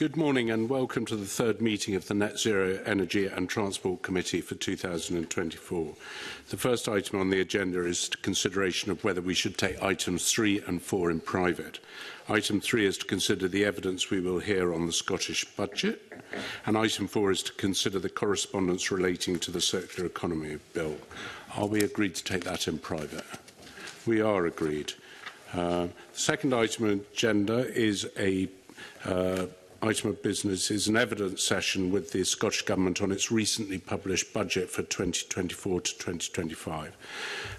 Good morning and welcome to the third meeting of the Net Zero Energy and Transport Committee for 2024. The first item on the agenda is consideration of whether we should take items 3 and 4 in private. Item 3 is to consider the evidence we will hear on the Scottish budget and item 4 is to consider the correspondence relating to the circular economy bill. Are we agreed to take that in private? We are agreed. Uh, the second item on agenda is a uh, item of business is an evidence session with the Scottish Government on its recently published budget for 2024 to 2025.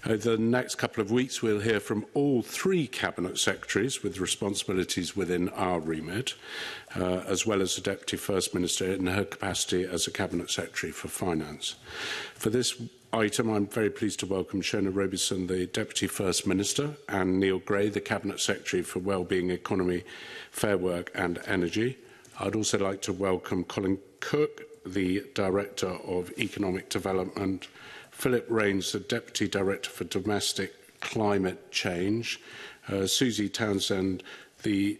Over the next couple of weeks, we'll hear from all three Cabinet Secretaries with responsibilities within our remit, uh, as well as the Deputy First Minister in her capacity as a Cabinet Secretary for Finance. For this item, I'm very pleased to welcome Shona Robeson, the Deputy First Minister, and Neil Gray, the Cabinet Secretary for Wellbeing, Economy, Fair Work and Energy. I'd also like to welcome Colin Cook, the Director of Economic Development, Philip Rains, the Deputy Director for Domestic Climate Change, uh, Susie Townsend, the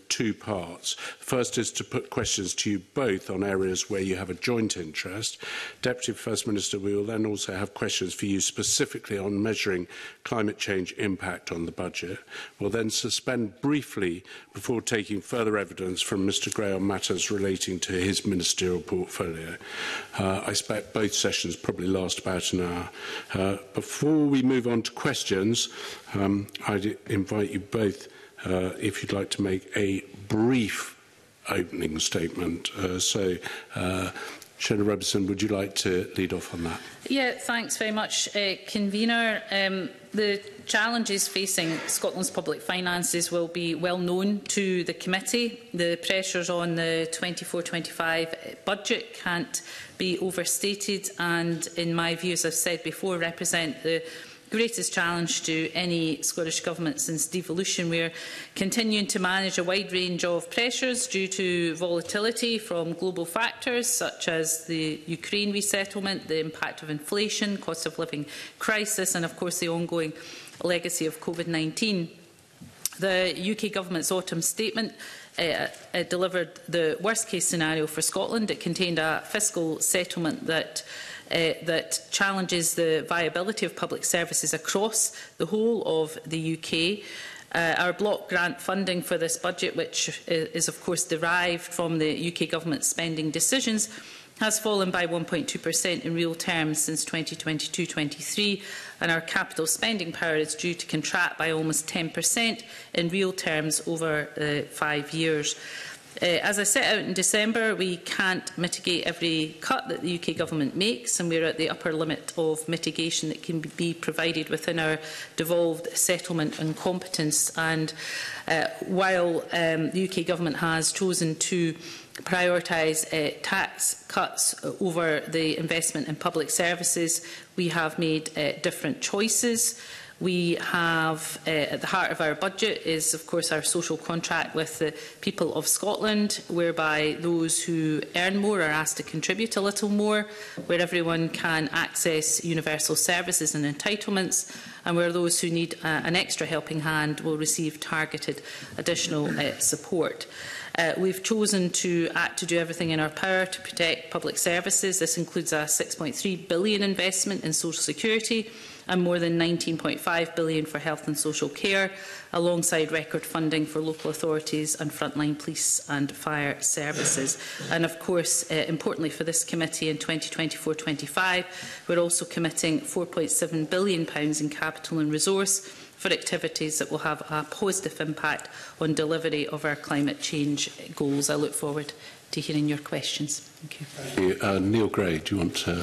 two parts. First is to put questions to you both on areas where you have a joint interest. Deputy First Minister, we will then also have questions for you specifically on measuring climate change impact on the budget. We'll then suspend briefly before taking further evidence from Mr Gray on matters relating to his ministerial portfolio. Uh, I expect both sessions probably last about an hour. Uh, before we move on to questions, Um, I'd invite you both, uh, if you'd like to make a brief opening statement. Uh, so, uh, Shona Robertson, would you like to lead off on that? Yeah, thanks very much, uh, Convener. Um, the challenges facing Scotland's public finances will be well known to the committee. The pressures on the 24-25 budget can't be overstated and, in my view, as I've said before, represent the greatest challenge to any Scottish Government since devolution. We are continuing to manage a wide range of pressures due to volatility from global factors such as the Ukraine resettlement, the impact of inflation, cost of living crisis and of course the ongoing legacy of COVID-19. The UK Government's autumn statement uh, delivered the worst case scenario for Scotland. It contained a fiscal settlement that uh, uh, that challenges the viability of public services across the whole of the UK. Uh, our block grant funding for this budget, which is of course derived from the UK government spending decisions, has fallen by 1.2% in real terms since 2022-23 and our capital spending power is due to contract by almost 10% in real terms over uh, five years. Uh, as I set out in December, we can't mitigate every cut that the UK Government makes, and we're at the upper limit of mitigation that can be provided within our devolved settlement and competence. And uh, while um, the UK Government has chosen to prioritise uh, tax cuts over the investment in public services, we have made uh, different choices. We have uh, at the heart of our budget is, of course, our social contract with the people of Scotland, whereby those who earn more are asked to contribute a little more, where everyone can access universal services and entitlements, and where those who need uh, an extra helping hand will receive targeted additional uh, support. Uh, we've chosen to act to do everything in our power to protect public services. This includes a 6.3 billion investment in social security and more than 19.5 billion for health and social care, alongside record funding for local authorities and frontline police and fire services. And of course, uh, importantly for this committee in 2024-25, we're also committing 4.7 billion pounds in capital and resource for activities that will have a positive impact on delivery of our climate change goals. I look forward to hearing your questions. Thank you. Uh, Neil Gray, do you want to uh,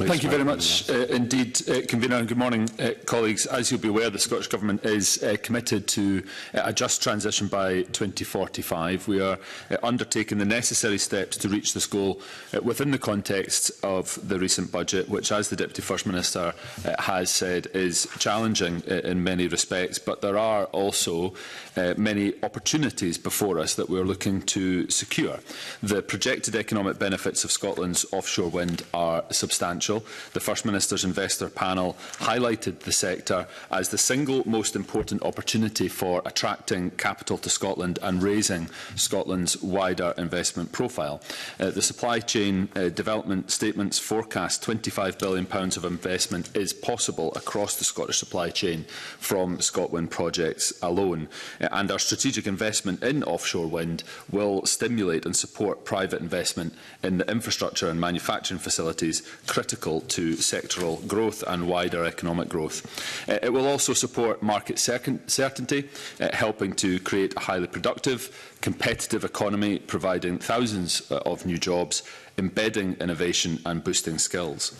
make Thank you very much uh, indeed, uh, Convener, and good morning, uh, colleagues. As you'll be aware, the Scottish Government is uh, committed to uh, a just transition by 2045. We are uh, undertaking the necessary steps to reach this goal uh, within the context of the recent budget, which, as the Deputy First Minister uh, has said, is challenging uh, in many respects. But there are also uh, many opportunities before us that we are looking to secure. The projected economic benefits benefits of Scotland's offshore wind are substantial. The First Minister's investor panel highlighted the sector as the single most important opportunity for attracting capital to Scotland and raising Scotland's wider investment profile. Uh, the supply chain uh, development statements forecast £25 billion pounds of investment is possible across the Scottish supply chain from ScotWind projects alone. Uh, and our strategic investment in offshore wind will stimulate and support private investment in infrastructure and manufacturing facilities critical to sectoral growth and wider economic growth. Uh, it will also support market certainty, uh, helping to create a highly productive, competitive economy, providing thousands uh, of new jobs, embedding innovation and boosting skills.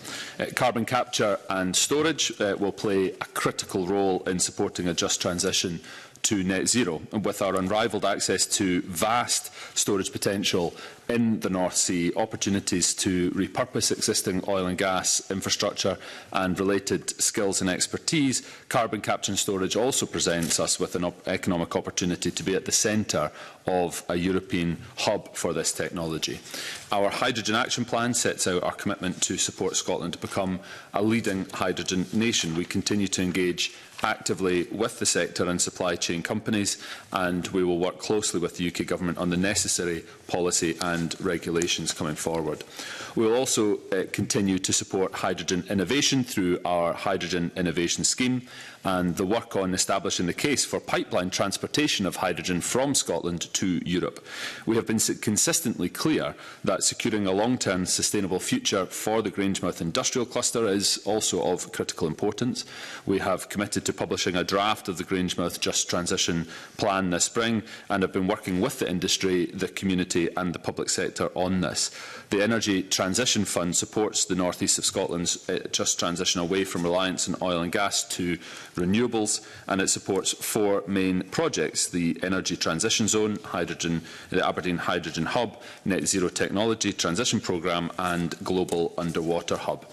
carbon capture and storage will play a critical role in supporting a just transition to net zero. with our unrivalled access to vast storage potential in the North Sea, opportunities to repurpose existing oil and gas infrastructure and related skills and expertise, carbon capture and storage also presents us with an op economic opportunity to be at the centre of a European hub for this technology. Our Hydrogen Action Plan sets out our commitment to support Scotland to become a leading hydrogen nation. We continue to engage actively with the sector and supply chain companies, and we will work closely with the UK Government on the necessary policy and regulations coming forward. We will also uh, continue to support hydrogen innovation through our Hydrogen Innovation Scheme, and the work on establishing the case for pipeline transportation of hydrogen from Scotland to Europe. We have been consistently clear that securing a long-term sustainable future for the Grangemouth industrial cluster is also of critical importance. We have committed to publishing a draft of the Grangemouth Just Transition Plan this spring and have been working with the industry, the community and the public sector on this. The Energy Transition Fund supports the north east of Scotland's eh, just transition away from reliance on oil and gas to renewables, and it supports four main projects, the Energy Transition Zone, hydrogen, the Aberdeen Hydrogen Hub, Net Zero Technology Transition program and Global Underwater Hub.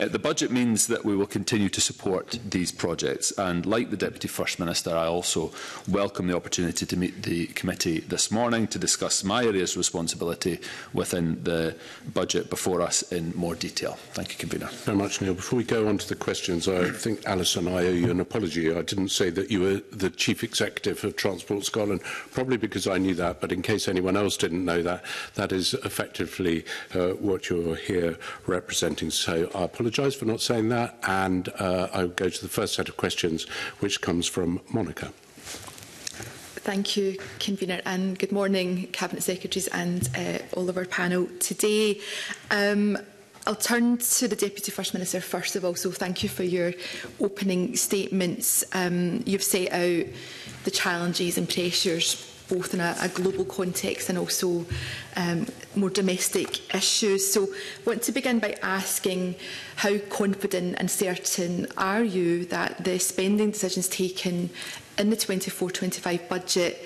Uh, the budget means that we will continue to support these projects, and like the Deputy First Minister, I also welcome the opportunity to meet the committee this morning to discuss my area's responsibility within the budget before us in more detail. Thank you, Convener. Very much, Neil. Before we go on to the questions, I think Alison, I owe you an apology. I didn't say that you were the chief executive of Transport Scotland, probably because I knew that, but in case anyone else didn't know that, that is effectively uh, what you're here representing. So I apologise for not saying that, and uh, I'll go to the first set of questions, which comes from Monica. Thank you, Convener, and good morning, Cabinet Secretaries and uh, all of our panel today. Um, I'll turn to the Deputy First Minister first of all. So thank you for your opening statements. Um, you've set out the challenges and pressures both in a, a global context and also um, more domestic issues. So I want to begin by asking how confident and certain are you that the spending decisions taken in the 24-25 budget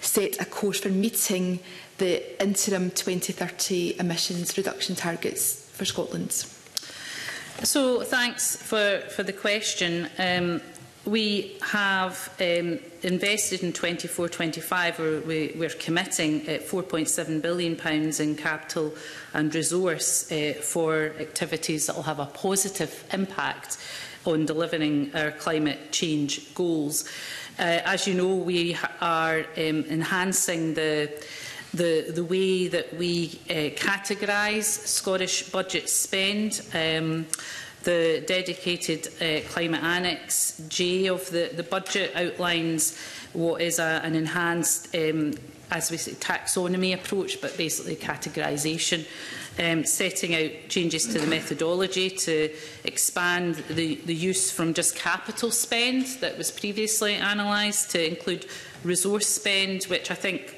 set a course for meeting the interim 2030 emissions reduction targets for Scotland? So thanks for, for the question. Um, we have um, invested in 24-25, or we, we're committing uh, £4.7 billion pounds in capital and resource uh, for activities that will have a positive impact on delivering our climate change goals. Uh, as you know, we are um, enhancing the the, the way that we uh, categorise Scottish budget spend, um, the dedicated uh, climate annex J of the, the budget outlines what is a, an enhanced, um, as we say, taxonomy approach, but basically categorisation, um, setting out changes to the methodology to expand the, the use from just capital spend that was previously analysed to include resource spend, which I think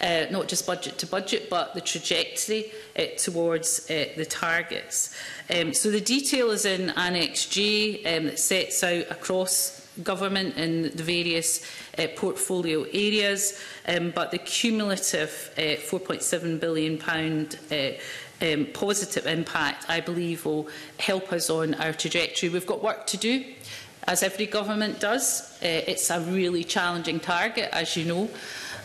uh, not just budget to budget, but the trajectory uh, towards uh, the targets. Um, so the detail is in Annex G um, that sets out across government in the various uh, portfolio areas, um, but the cumulative uh, £4.7 billion pound, uh, um, positive impact, I believe, will help us on our trajectory. We've got work to do, as every government does. Uh, it's a really challenging target, as you know.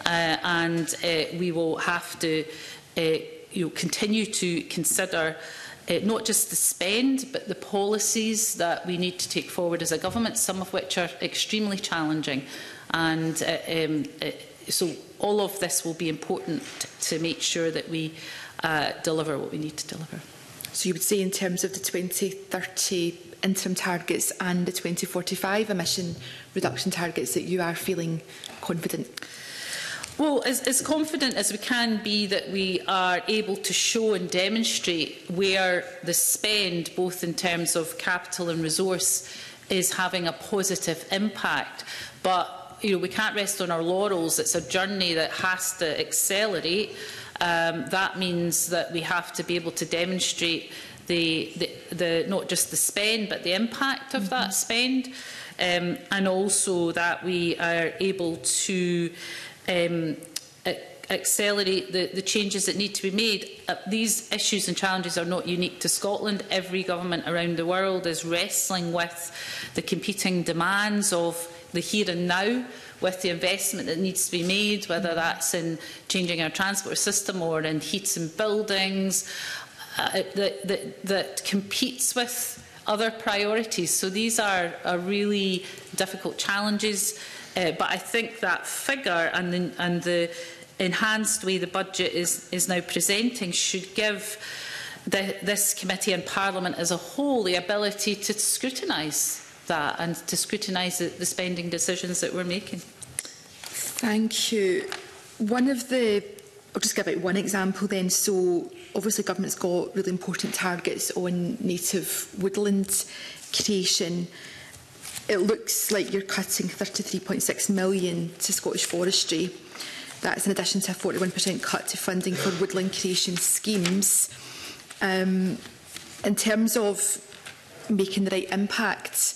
Uh, and uh, we will have to uh, you know, continue to consider uh, not just the spend, but the policies that we need to take forward as a government, some of which are extremely challenging. And uh, um, uh, so all of this will be important to make sure that we uh, deliver what we need to deliver. So you would say in terms of the 2030 interim targets and the 2045 emission reduction targets that you are feeling confident? Well, as, as confident as we can be that we are able to show and demonstrate where the spend, both in terms of capital and resource, is having a positive impact. But you know, we can't rest on our laurels. It's a journey that has to accelerate. Um, that means that we have to be able to demonstrate the, the, the not just the spend, but the impact of mm -hmm. that mm-hmm. spend. Um, and also that we are able to um, accelerate the, the changes that need to be made. Uh, these issues and challenges are not unique to Scotland. Every government around the world is wrestling with the competing demands of the here and now with the investment that needs to be made, whether that's in changing our transport system or in heats and buildings, uh, uh that, that, that competes with other priorities. So these are, are really difficult challenges. Uh, but I think that figure and the, and the enhanced way the budget is, is now presenting should give the, this committee and Parliament as a whole the ability to scrutinise that and to scrutinise the, the spending decisions that we're making. Thank you. One of the, I'll just give it one example then. So obviously government's got really important targets on native woodland creation it looks like you're cutting 33.6 million to Scottish Forestry. That's in addition to a 41% cut to funding for woodland creation schemes. Um, in terms of making the right impact,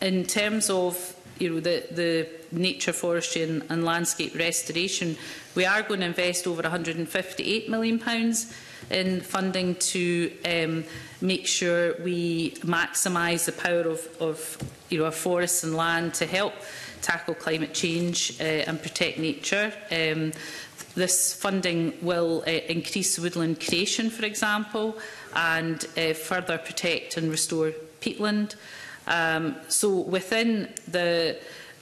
in terms of you know, the, the nature forestry and, and landscape restoration, we are going to invest over £158 million pounds in funding to um, make sure we maximise the power of, of you know, our forests and land to help tackle climate change uh, and protect nature. Um, this funding will uh, increase woodland creation, for example, and uh, further protect and restore peatland. Um, so within the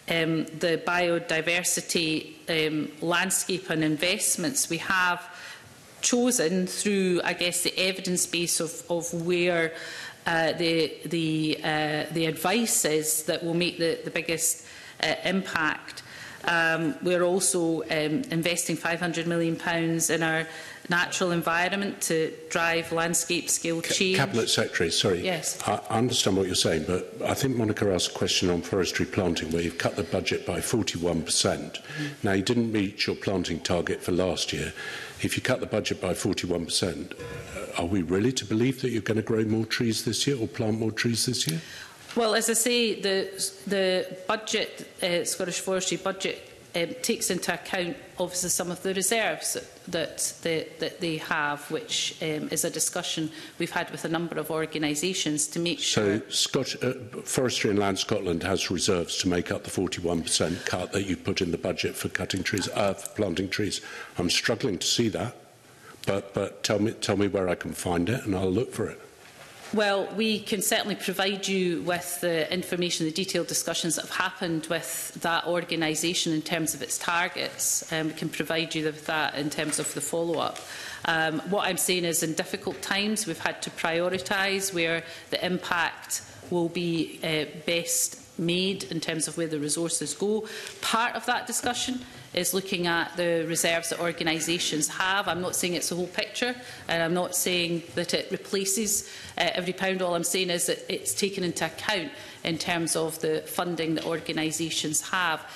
um, the biodiversity um, landscape and investments we have chosen through, I guess, the evidence base of, of where uh, the, the, uh, the advice is that will make the, the biggest uh, impact. Um, we're also um, investing £500 million pounds in our natural environment to drive landscape scale change. C Cabinet Secretary, sorry. Yes. I, I understand what you're saying, but I think Monica asked a question on forestry planting where you've cut the budget by 41%. Mm. Mm-hmm. Now, you didn't meet your planting target for last year. If you cut the budget by 41%, uh, are we really to believe that you're going to grow more trees this year or plant more trees this year? Well, as I say, the, the budget, uh, Scottish Forestry budget, um, takes into account obviously some of the reserves that, the, that they have, which um, is a discussion we've had with a number of organisations to make sure... So Scot- uh, Forestry and Land Scotland has reserves to make up the 41% cut that you put in the budget for cutting trees, uh, for planting trees. I'm struggling to see that, but, but tell, me, tell me where I can find it and I'll look for it. Well, we can certainly provide you with the information, the detailed discussions that have happened with that organisation in terms of its targets. Um, we can provide you with that in terms of the follow-up. Um, what I'm saying is in difficult times we've had to prioritise where the impact will be uh, best made in terms of where the resources go. Part of that discussion is looking at the reserves that organisations have. I'm not saying it's the whole picture, and I'm not saying that it replaces uh, every pound. All I'm saying is that it's taken into account in terms of the funding that organisations have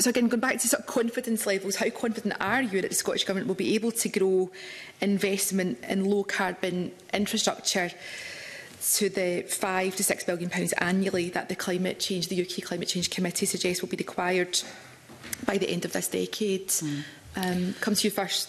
so again, going back to sort of confidence levels, how confident are you that the Scottish Government will be able to grow investment in low carbon infrastructure to the five to six billion pounds annually that the climate change, the UK Climate Change Committee suggests will be required by the end of this decade? Mm. Um, come to you first,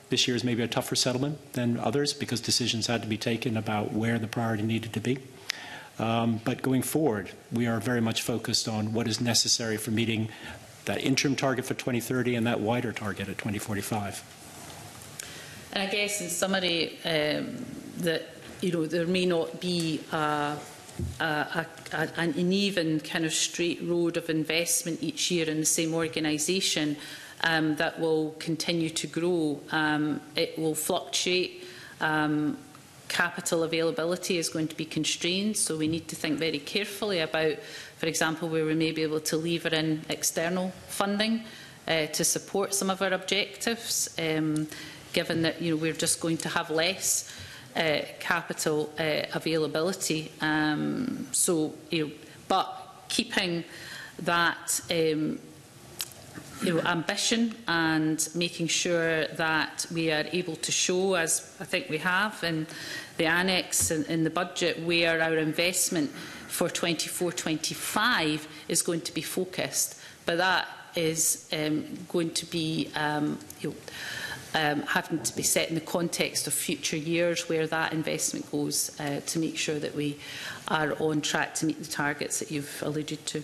this year is maybe a tougher settlement than others because decisions had to be taken about where the priority needed to be. Um, but going forward, we are very much focused on what is necessary for meeting that interim target for 2030 and that wider target at 2045. And I guess in summary, um, that you know there may not be a, a, a, an even kind of straight road of investment each year in the same organisation um, that will continue to grow. Um, it will fluctuate. Um, capital availability is going to be constrained. So we need to think very carefully about, for example, where we may be able to lever in external funding uh, to support some of our objectives, um, given that you know we're just going to have less uh, capital uh, availability. Um, so, you know, but keeping that um, you know, ambition and making sure that we are able to show, as I think we have in the annex and in the budget, where our investment for 24-25 is going to be focused. But that is um, going to be um, you know, um, having to be set in the context of future years where that investment goes uh, to make sure that we are on track to meet the targets that you've alluded to.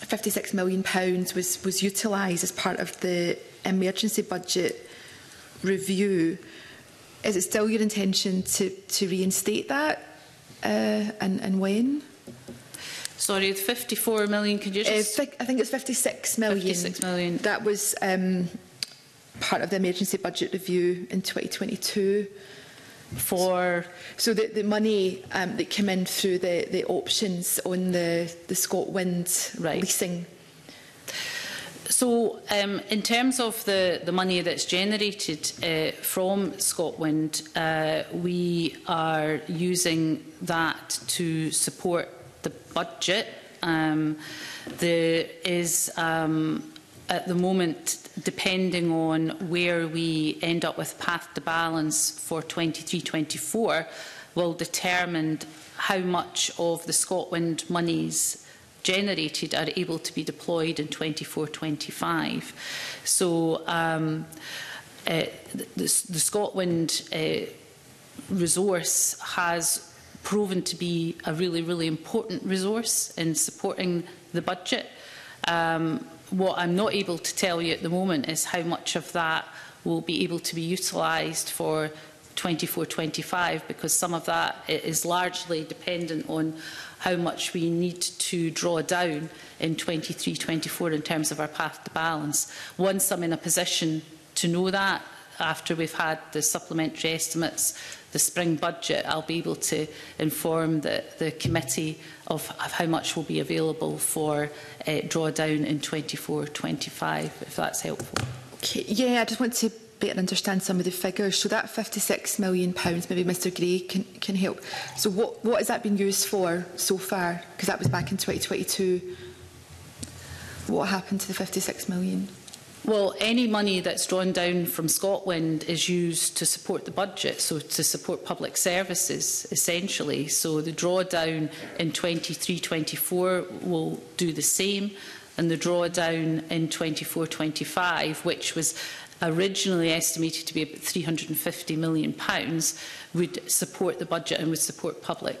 £56 million was, was utilised as part of the emergency budget review is it still your intention to, to reinstate that uh, and, and when? Sorry, 54 million, could you uh, just... Uh, I think it's 56 million. 56 million. That was um, part of the emergency budget review in 2022. For? So, the, the money um, that came in through the, the options on the, the ScotWind right. leasing So um, in terms of the, the money that's generated uh, from Scotland, uh, we are using that to support the budget. Um, there is um, at the moment, depending on where we end up with path to balance for 23-24, will determine how much of the Scotland monies generated are able to be deployed in 24-25. So um, uh, the, the, Scotland uh, resource has proven to be a really, really important resource in supporting the budget. Um, what I'm not able to tell you at the moment is how much of that will be able to be utilised for 24-25 because some of that is largely dependent on how much we need to draw down in 23-24 in terms of our path to balance. Once I'm in a position to know that, after we've had the supplementary estimates, the spring budget, I'll be able to inform the, the committee of, of how much will be available for uh, drawdown in 24-25, if that's helpful. Okay, yeah, I just want to better understand some of the figures. So that £56 million, pounds, maybe Mr Gray can, can help. So what, what has that been used for so far? Because that was back in 2022. What happened to the £56 million? Well, any money that's drawn down from Scotland is used to support the budget, so to support public services, essentially. So the drawdown in 23-24 will do the same, and the drawdown in 24-25, which was originally estimated to be £350 million, pounds, would support the budget and would support public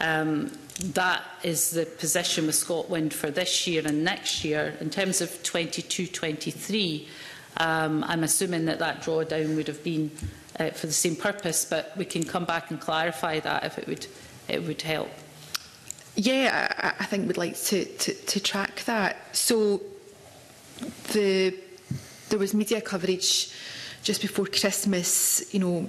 um, that is the position with Scotland for this year and next year. In terms of 22-23, um, I'm assuming that that drawdown would have been uh, for the same purpose, but we can come back and clarify that if it would, it would help yeah, I, I think we'd like to, to, to track that. So the there was media coverage just before Christmas, you know,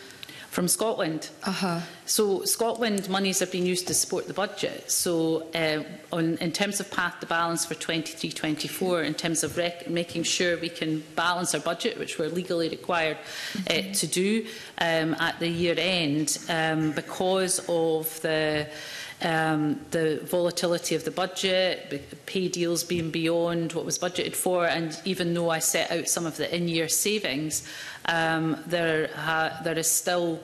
From Scotland. Uh-huh. So Scotland monies have been used to support the budget. So uh, on, in terms of path to balance for 23-24, in terms of making sure we can balance our budget, which we're legally required uh, mm-hmm. to do um, at the year end, um, because of the um, the volatility of the budget, pay deals being beyond what was budgeted for, and even though I set out some of the in-year savings, um, there, ha there is still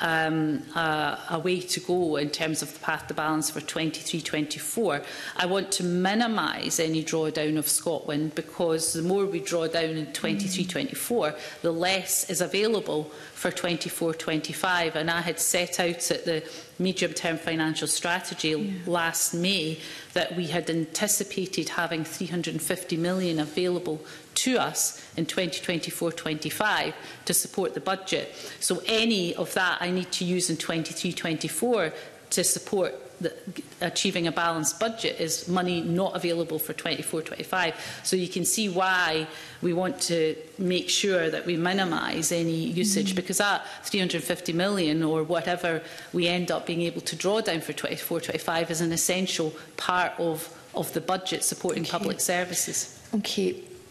um, a, a way to go in terms of the path to balance for 23-24. I want to minimise any drawdown of Scotland because the more we draw down in 23-24, mm. the less is available for 24-25. And I had set out at the medium-term financial strategy yeah. last May that we had anticipated having 350 million available to us in 2024-25 to support the budget. So any of that I need to use in 23-24 to support the, achieving a balanced budget is money not available for 24-25. So you can see why we want to make sure that we minimise any usage mm -hmm. because that 350 million or whatever we end up being able to draw down for 24-25 is an essential part of, of the budget supporting okay. public services. Okay.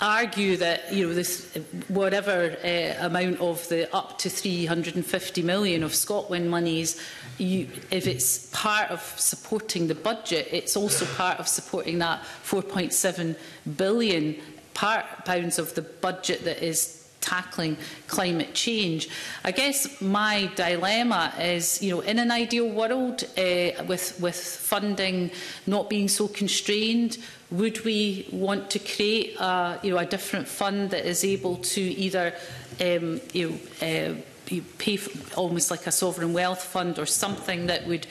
argue that you know this whatever uh, amount of the up to 350 million of Scotland monies you, if it's part of supporting the budget it's also part of supporting that 4.7 billion part, pounds of the budget that is tackling climate change. I guess my dilemma is, you know, in an ideal world uh, with, with funding not being so constrained, would we want to create a, you know, a different fund that is able to either um, you know, uh, pay almost like a sovereign wealth fund or something that would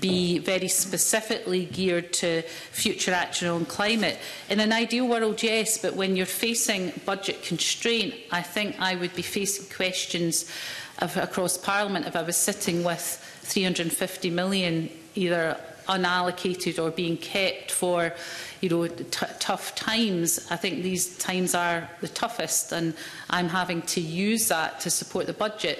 be very specifically geared to future action on climate. In an ideal world, yes, but when you're facing budget constraint, I think I would be facing questions of, across Parliament if I was sitting with 350 million either unallocated or being kept for you know tough times i think these times are the toughest and i'm having to use that to support the budget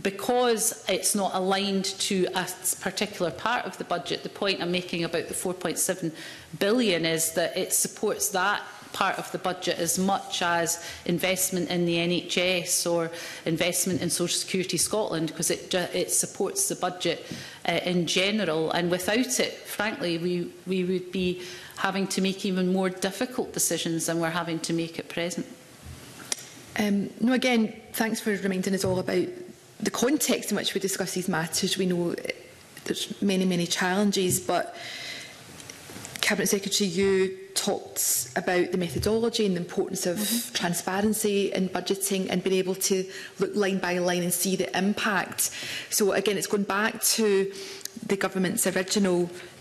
because it's not aligned to a particular part of the budget the point i'm making about the 4.7 billion is that it supports that part of the budget as much as investment in the NHS or investment in Social Security Scotland because it, it supports the budget uh, in general. And without it, frankly, we, we would be having to make even more difficult decisions than we're having to make at present. Um, no, again, thanks for reminding us all about the context in which we discuss these matters. We know uh, there's many, many challenges, but Cabinet Secretary, you talked about the methodology and the importance of mm -hmm. transparency in budgeting and being able to look line by line and see the impact. So again, it's going back to the government's original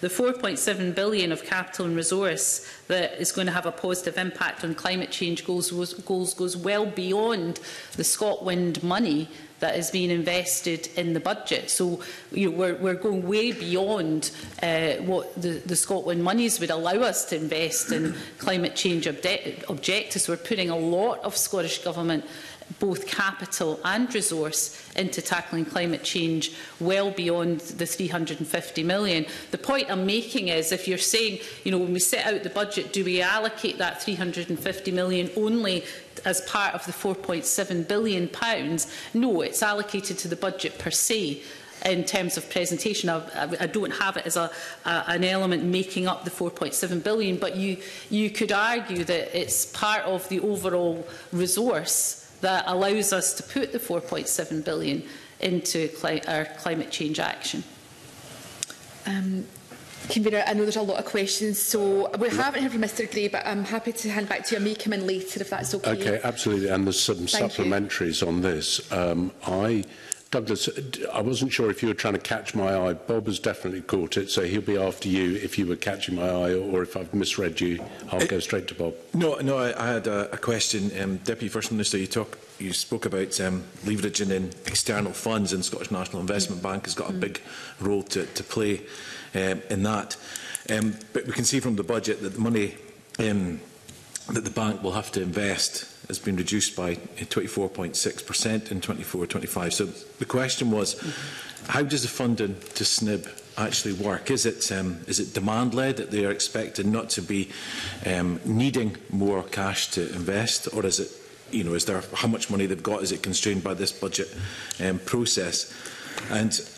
the 4.7 billion of capital and resource that is going to have a positive impact on climate change goals, goals goes well beyond the Scotland money that is being invested in the budget. So you know, we're, we're going way beyond uh, what the, the Scotland monies would allow us to invest in climate change objectives. We're putting a lot of Scottish Government both capital and resource into tackling climate change well beyond the 350 million. The point I'm making is if you're saying, you know, when we set out the budget, do we allocate that 350 million only as part of the £4.7 billion. pounds. No, it's allocated to the budget per se in terms of presentation. I, I don't have it as a, a, an element making up the 4.7 billion, but you, you could argue that it's part of the overall resource that allows us to put the 4.7 billion into cli our climate change action. Um, Convener, I know there's a lot of questions, so we haven't heard from Mr Gray, but I'm happy to hand back to you. I may come in later if that's okay. Okay, absolutely. And there's some Thank supplementaries you. on this. Um, I Douglas, uh, I wasn't sure if you were trying to catch my eye. Bob has definitely caught it, so he'll be after you if you were catching my eye, or if I've misread you, I'll it, eh, go straight to Bob. No, no, I, I had a, a question. Um, Deputy First Minister, you talk, you spoke about um, leveraging in external funds, and Scottish National Investment mm. Bank has got a mm. big role to, to play um, in that. Um, but we can see from the budget that the money um, that the bank will have to invest has been reduced by 24.6% in 24-25. So the question was, how does the funding to SNIB actually work? Is it, um, is it demand-led that they are expected not to be um, needing more cash to invest, or is it, you know, is there how much money they've got? Is it constrained by this budget um, process? And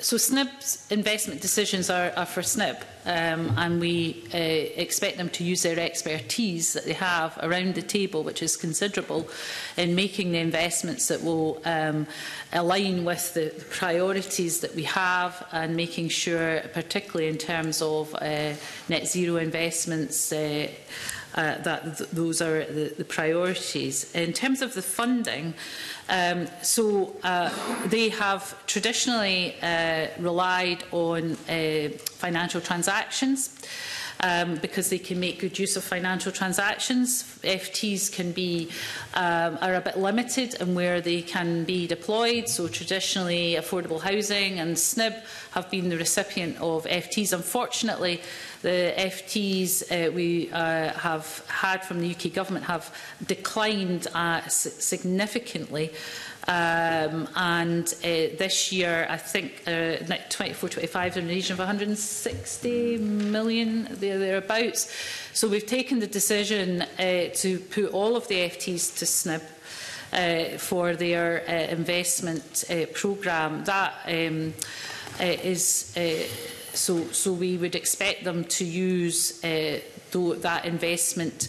So SNP's investment decisions are, are for SNP um, and we uh, expect them to use their expertise that they have around the table, which is considerable, in making the investments that will um, align with the priorities that we have and making sure, particularly in terms of uh, net zero investments, uh, uh, that th those are the, the priorities. In terms of the funding, um, so uh, they have traditionally uh, relied on uh, financial transactions. um, because they can make good use of financial transactions. FTs can be um, are a bit limited in where they can be deployed. So traditionally, affordable housing and SNIB have been the recipient of FTs. Unfortunately, The FTs uh, we uh, have had from the UK government have declined uh, significantly. Um, and uh, this year, I think uh, 24-25 in the region of 160 million, there, thereabouts. So we've taken the decision uh, to put all of the FTs to SNIP Uh, for their uh, investment uh, programme. That um, uh, is uh, so, so we would expect them to use uh, th that investment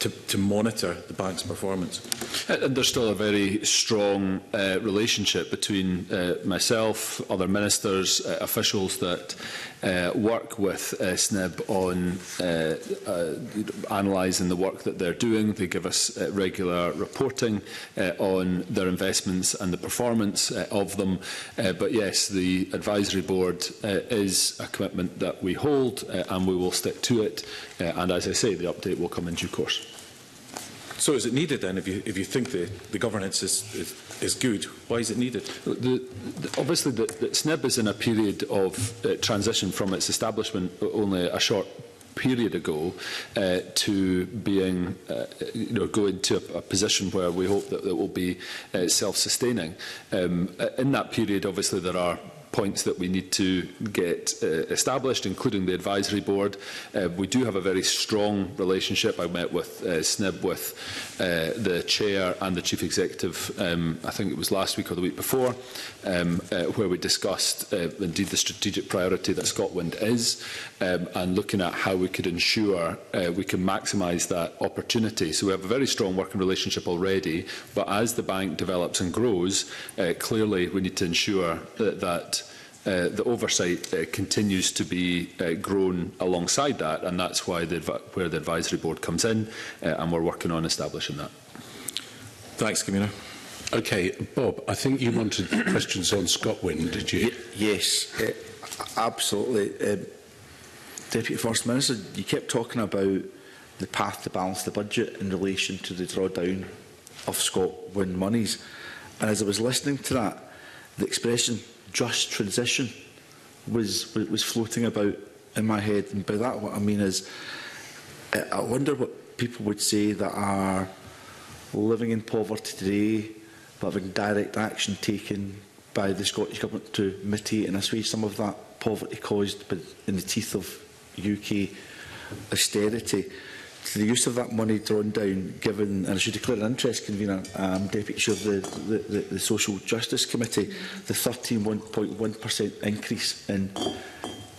to, to monitor the bank's performance. And there's still a very strong uh, relationship between uh, myself, other ministers, uh, officials that uh, work with uh, SNIB on uh, uh, analysing the work that they're doing. They give us uh, regular reporting uh, on their investments and the performance uh, of them. Uh, but yes, the advisory board uh, is a commitment that we hold uh, and we will stick to it. Uh, and as I say, the update will come in due course. So is it needed then, if you, if you think the, the governance is, is, is good, why is it needed? The, the, obviously, the, the SNB e is in a period of uh, transition from its establishment only a short period ago uh, to being uh, you know going to a, a position where we hope that it will be uh, self-sustaining um, uh, in that period obviously there are points that we need to get uh, established, including the advisory board. Uh, we do have a very strong relationship. I met with uh, SNIB, with uh, the chair and the chief executive, um, I think it was last week or the week before, um, uh, where we discussed uh, indeed the strategic priority that Scotland is um, and looking at how we could ensure uh, we can maximise that opportunity. So we have a very strong working relationship already, but as the bank develops and grows, uh, clearly we need to ensure that, that uh, the oversight uh, continues to be uh, grown alongside that, and that's why the, where the advisory board comes in, uh, and we're working on establishing that. Thanks, Commissioner. Okay, Bob, I think you wanted questions on Scotland, did you? Y yes, uh, absolutely. Uh, Deputy First Minister, you kept talking about the path to balance the budget in relation to the drawdown of Scotland monies. And as I was listening to that, the expression just transition was, was floating about in my head. And by that, what I mean is, I wonder what people would say that are living in poverty today, but having direct action taken by the Scottish Government to mitigate and assuage some of that poverty caused in the teeth of UK austerity to the use of that money drawn down, given, and I should declare an interest, Convener, um, Deputy Chair of the, the, the, the Social Justice Committee, the 13.1% increase in,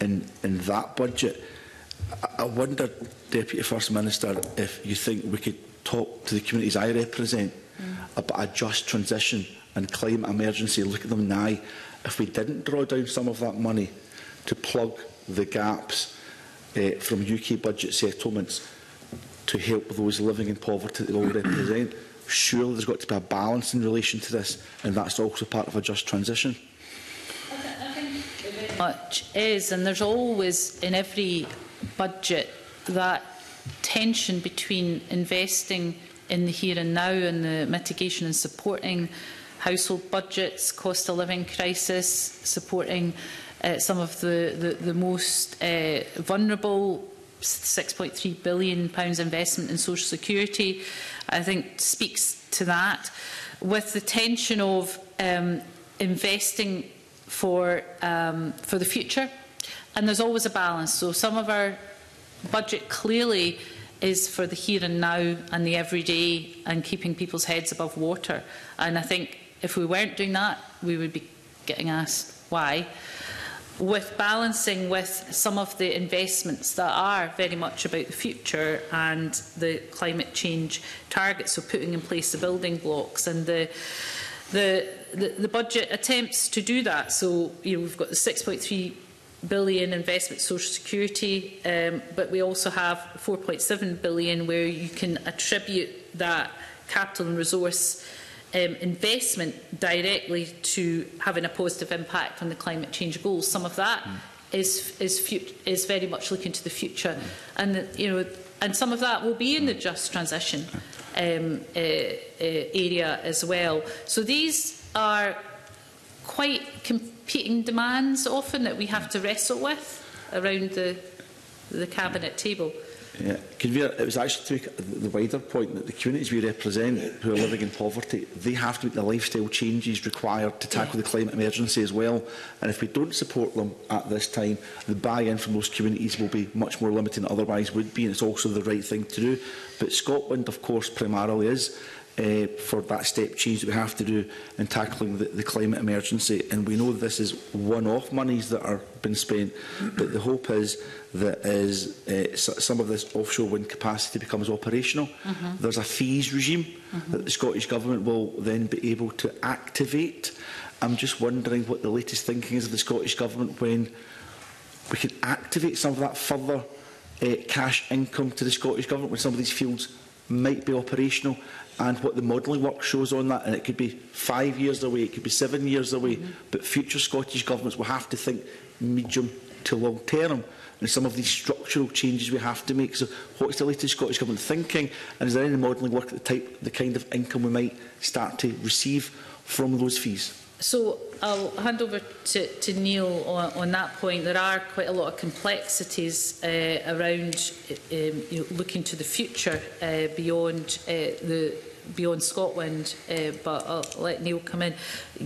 in, in that budget. I, I wonder, Deputy First Minister, if you think we could talk to the communities I represent mm. about a just transition and climate emergency, look at them now, if we didn't draw down some of that money to plug the gaps uh, from UK budget settlements to help those living in poverty that they all represent. Surely there's got to be a balance in relation to this, and that's also part of a just transition. Much is, and there's always in every budget that tension between investing in the here and now and the mitigation and supporting household budgets, cost of living crisis, supporting uh, some of the, the, the most uh, vulnerable 6.3 billion pounds investment in social security I think speaks to that with the tension of um, investing for um, for the future and there's always a balance so some of our budget clearly is for the here and now and the everyday and keeping people's heads above water and I think if we weren't doing that we would be getting asked why with balancing with some of the investments that are very much about the future and the climate change targets, so putting in place the building blocks and the the the, the budget attempts to do that. So you know we've got the 6.3 billion investment social security, um, but we also have 4.7 billion where you can attribute that capital and resource um, investment directly to having a positive impact on the climate change goals. Some of that mm. is is, is very much looking to the future, mm. and the, you know, and some of that will be in the just transition um, uh, uh, area as well. So these are quite competing demands often that we have to wrestle with around the the cabinet table. Yeah. Could we, it was actually to the wider point that the communities we represent who are living in poverty, they have to make the lifestyle changes required to tackle the climate emergency as well. And if we don't support them at this time, the buy-in from those communities will be much more limited than otherwise would be, and it's also the right thing to do. But Scotland, of course, primarily is uh, for that step change that we have to do in tackling the, the climate emergency. And we know this is one-off monies that are been spent, but the hope is that as uh, some of this offshore wind capacity becomes operational, mm -hmm. there's a fees regime mm -hmm. that the Scottish Government will then be able to activate. I'm just wondering what the latest thinking is of the Scottish Government when we can activate some of that further uh, cash income to the Scottish Government when some of these fields might be operational and what the modelling work shows on that. And it could be five years away, it could be seven years away, mm -hmm. but future Scottish governments will have to think medium to long term and some of these structural changes we have to make. So what's the latest Scottish Government thinking and is there any modelling work at the type, the kind of income we might start to receive from those fees? So I'll hand over to, to Neil on, on that point. There are quite a lot of complexities uh, around um, you know, looking to the future uh, beyond uh, the, beyond Scotland, uh, but I'll let Neil come in.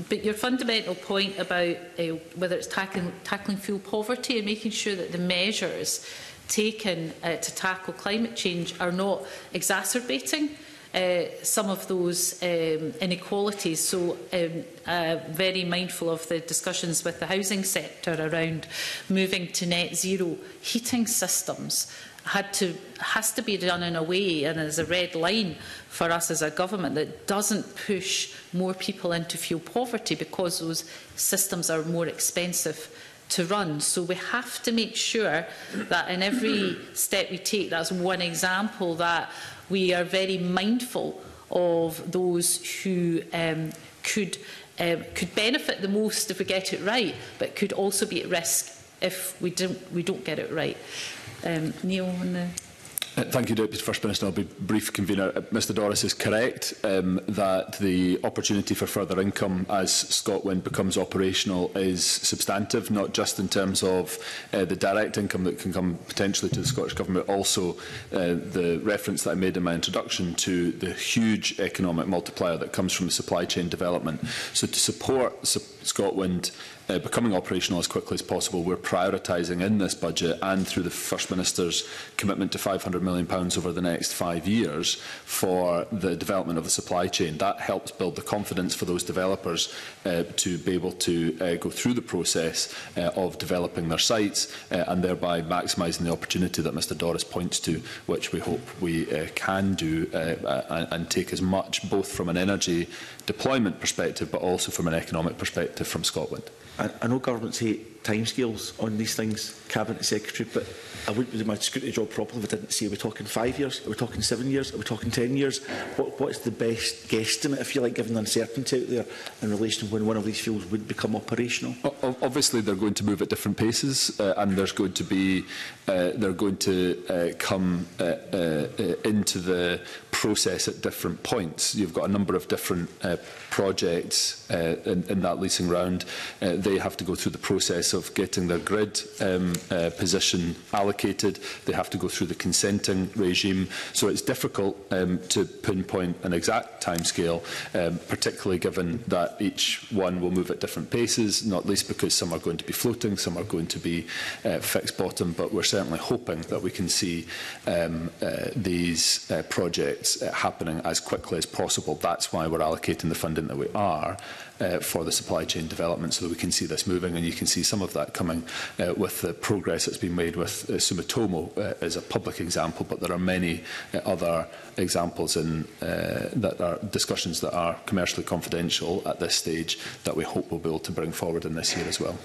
But your fundamental point about uh, whether it's tackling, tackling fuel poverty and making sure that the measures taken uh, to tackle climate change are not exacerbating uh, some of those um, inequalities. So um, uh, very mindful of the discussions with the housing sector around moving to net zero heating systems had to has to be done in a way and as a red line for us as a government that doesn't push more people into fuel poverty because those systems are more expensive to run. So we have to make sure that in every step we take, that's one example that we are very mindful of those who um, could um, could benefit the most if we get it right, but could also be at risk if we don't we don't get it right. Um, Neil on the uh, Thank you, Deputy First Minister. I'll be brief, Convener. Uh, Mr Doris is correct um, that the opportunity for further income as Scotland becomes operational is substantive, not just in terms of uh, the direct income that can come potentially to the Scottish Government, also uh, the reference that I made in my introduction to the huge economic multiplier that comes from the supply chain development. So to support su Scotland uh, becoming operational as quickly as possible. We're prioritising in this budget and through the First Minister's commitment to £500 million over the next five years for the development of the supply chain. That helps build the confidence for those developers uh, to be able to uh, go through the process uh, of developing their sites uh, and thereby maximising the opportunity that Mr Doris points to, which we hope we uh, can do uh, and take as much both from an energy deployment perspective, but also from an economic perspective from Scotland. I, I know governments hate timescales on these things, Cabinet Secretary, but I wouldn't do my scrutiny job properly if I didn't say, are we talking five years? Are we talking seven years? Are we talking ten years? What, what's the best guesstimate, if you like, given the uncertainty out there in relation to when one of these fields would become operational? O obviously, they're going to move at different paces, uh, and there's going to be uh, they're going to uh, come uh, uh, uh, into the process at different points. You've got a number of different uh, projects uh, in, in that leasing round. Uh, they have to go through the process of getting their grid um, uh, position allocated. They have to go through the consenting regime. So it's difficult um, to pinpoint an exact timescale, um, particularly given that each one will move at different paces, not least because some are going to be floating, some are going to be uh, fixed bottom, but we're certainly hoping that we can see um, uh, these uh, projects uh, happening as quickly as possible. That's why we're allocating the funding that we are uh, for the supply chain development so that we can see this moving and you can see some of that coming uh, with the progress that's been made with uh, Sumitomo uh, as a public example but there are many uh, other examples in uh, that are discussions that are commercially confidential at this stage that we hope we'll be able to bring forward in this year as well.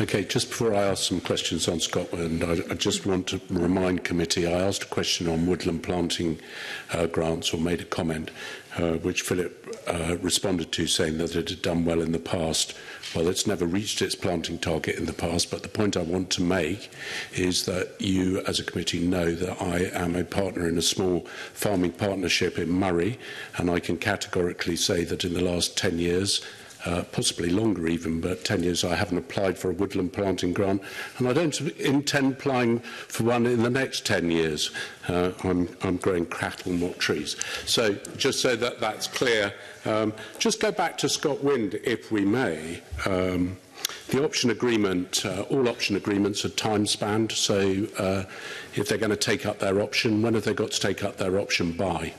Okay, just before I ask some questions on Scotland, I, I just want to remind committee, I asked a question on woodland planting uh, grants or made a comment, uh, which Philip uh, responded to saying that it had done well in the past. Well, it's never reached its planting target in the past, but the point I want to make is that you as a committee know that I am a partner in a small farming partnership in Murray, and I can categorically say that in the last 10 years, uh, possibly longer even, but 10 years I haven't applied for a woodland planting grant, and I don't intend applying for one in the next 10 years. Uh, I'm, I'm growing crattle, not trees. So just so that that's clear, um, just go back to Scott Wind, if we may. Um, The option agreement, uh, all option agreements are time spanned, so uh, if they're going to take up their option, when have they got to take up their option by?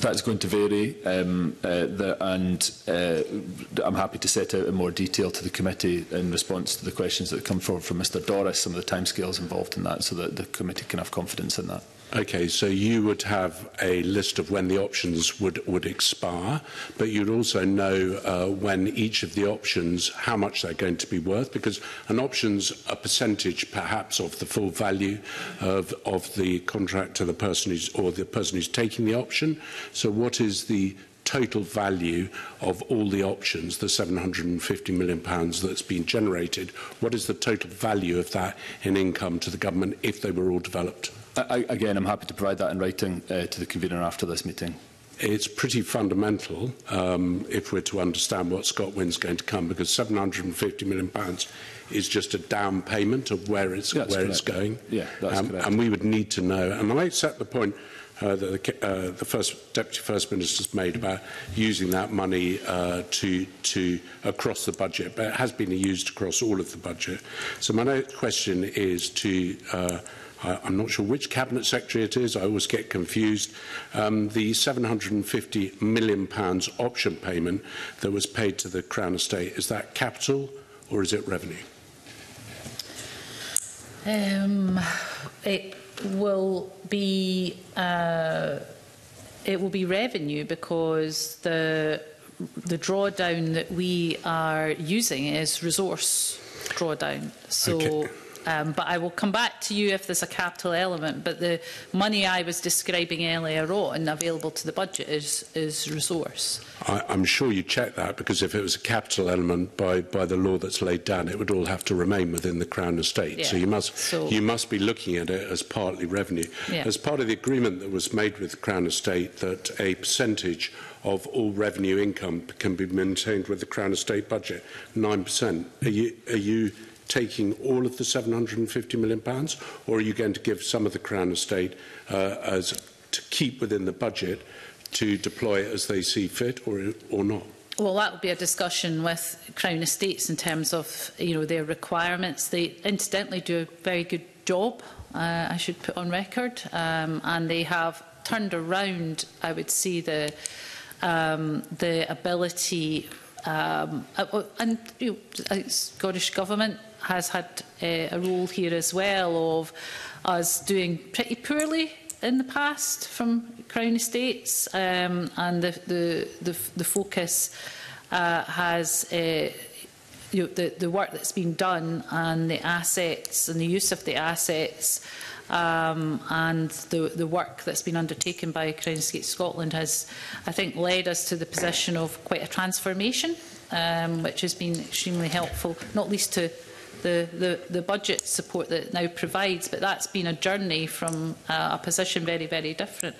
That's going to vary, um, uh, the, and uh, I'm happy to set out in more detail to the committee in response to the questions that come forward from Mr Doris, some of the timescales involved in that, so that the committee can have confidence in that. Okay, so you would have a list of when the options would, would expire, but you'd also know uh, when each of the options, how much they're going to be worth, because an option's a percentage perhaps of the full value of, of the contract to the person who's, or the person who's taking the option. So what is the total value of all the options, the 750 million pounds that's been generated, what is the total value of that in income to the government if they were all developed? I, again, I'm happy to provide that in writing uh, to the convener after this meeting. It's pretty fundamental um, if we're to understand what Scott Scotland's going to come, because £750 million pounds is just a down payment of where it's, yeah, where it's going. Yeah, that's um, correct. And we would need to know. And I accept the point uh, that the, uh, the first deputy first Minister has made about using that money uh, to to across the budget, but it has been used across all of the budget. So my next question is to uh, I, I'm not sure which cabinet secretary it is, I always get confused, um, the £750 million pounds option payment that was paid to the Crown Estate. Is that capital or is it revenue? Um, it will be uh, it will be revenue because the the drawdown that we are using is resource drawdown. So okay. Um, but I will come back to you if there's a capital element. But the money I was describing earlier on available to the budget is, is resource. I, I'm sure you check that because if it was a capital element by, by the law that's laid down, it would all have to remain within the Crown estate. Yeah. So you must so, you must be looking at it as partly revenue. Yeah. As part of the agreement that was made with Crown estate that a percentage of all revenue income can be maintained with the Crown estate budget, 9%. Are you, are you taking all of the £750 million, pounds, or are you going to give some of the Crown estate uh, as to keep within the budget to deploy as they see fit or, or not? Well, that will be a discussion with Crown Estates in terms of you know their requirements. They incidentally do a very good job, uh, I should put on record, um, and they have turned around, I would see the um, the ability um, uh, and you know, Scottish Government has had uh, a role here as well of us doing pretty poorly in the past from Crown Estates um, and the, the, the, the focus uh, has uh, you know, the, the work that's been done and the assets and the use of the assets um, and the, the work that's been undertaken by Crown Estates Scotland has, I think, led us to the position of quite a transformation um, which has been extremely helpful, not least to the, the, the budget support that it now provides, but that's been a journey from uh, a position very, very different.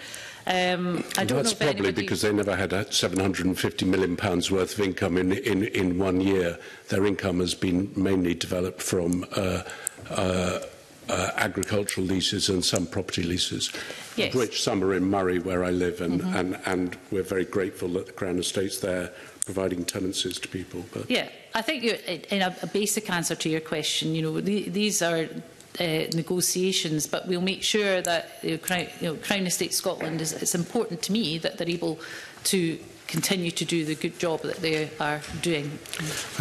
Um, I don't That's know probably anybody... because they never had £750 million pounds worth of income in, in, in one year. Their income has been mainly developed from uh, uh, uh, agricultural leases and some property leases, yes. of which some are in Murray, where I live, and, mm -hmm. and, and we're very grateful that the Crown Estate's there providing tenancies to people. But. Yeah, I think you're, in a, a basic answer to your question, you know, the, these are uh, negotiations, but we'll make sure that you know, Crown, you know, Crown Estate Scotland is it's important to me that they're able to continue to do the good job that they are doing.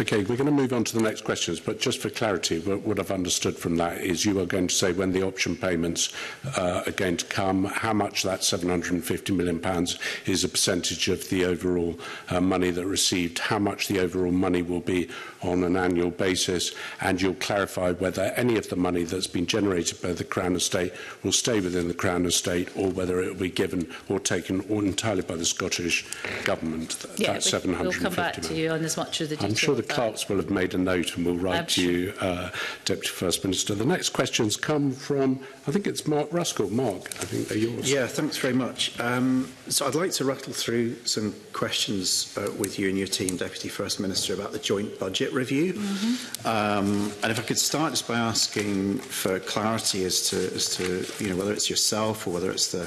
Okay, we're going to move on to the next questions, but just for clarity, what, what I've understood from that is you are going to say when the option payments uh, are going to come, how much that £750 million pounds is a percentage of the overall uh, money that received, how much the overall money will be on an annual basis, and you'll clarify whether any of the money that's been generated by the Crown Estate will stay within the Crown Estate or whether it will be given or taken or entirely by the Scottish Government government. That, yeah, that's we, We'll come back to you on as much of the detail. I'm sure the clerks will have made a note and will write to you, uh, Deputy First Minister. The next questions come from, I think it's Mark Ruskell. Mark, I think they're yours. Yeah, thanks very much. Um, so I'd like to rattle through some questions uh, with you and your team, Deputy First Minister, about the joint budget review. Mm -hmm. um, and if I could start just by asking for clarity as to, as to you know, whether it's yourself or whether it's the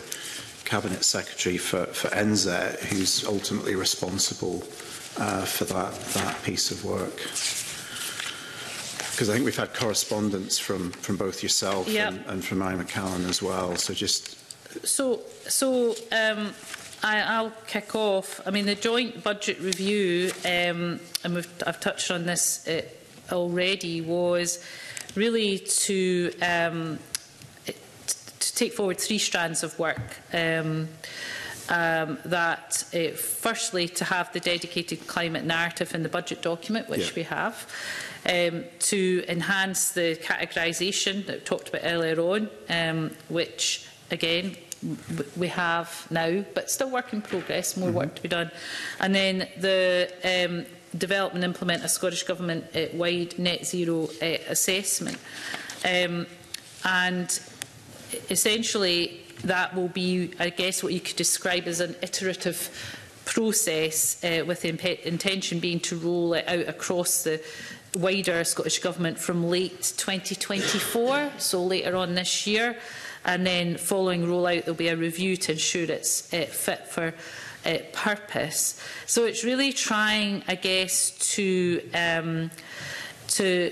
Cabinet Secretary for, for NZ, who's ultimately responsible uh, for that, that piece of work. Because I think we've had correspondence from, from both yourself yep. and, and from Ian McCallan as well. So just... So, so um, I, I'll kick off. I mean, the joint budget review, um, and we've, I've touched on this uh, already, was really to um, to take forward three strands of work. Um, um, that uh, firstly to have the dedicated climate narrative in the budget document, which yeah. we have, um, to enhance the categorisation that we talked about earlier on, um, which again we have now, but still work in progress, more mm -hmm. work mm-hmm. to be done. And then the um, develop and implement a Scottish Government uh, wide net zero uh, assessment. Um, and essentially, that will be, I guess, what you could describe as an iterative process uh, with the intention being to roll it out across the wider Scottish Government from late 2024, so later on this year. And then following rollout, there'll be a review to ensure it's uh, fit for uh, purpose. So it's really trying, I guess, to um, to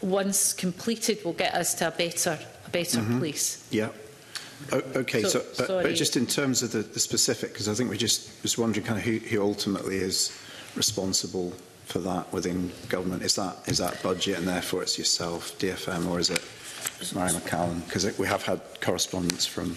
once completed, will get us to a better, a better mm -hmm. place. Yeah. O okay, so, so but, but just in terms of the, the specific, because I think we just was wondering kind of who, who ultimately is responsible for that within government? Is that is that budget and therefore it's yourself, DFM, or is it Mary McCallum? Because we have had correspondence from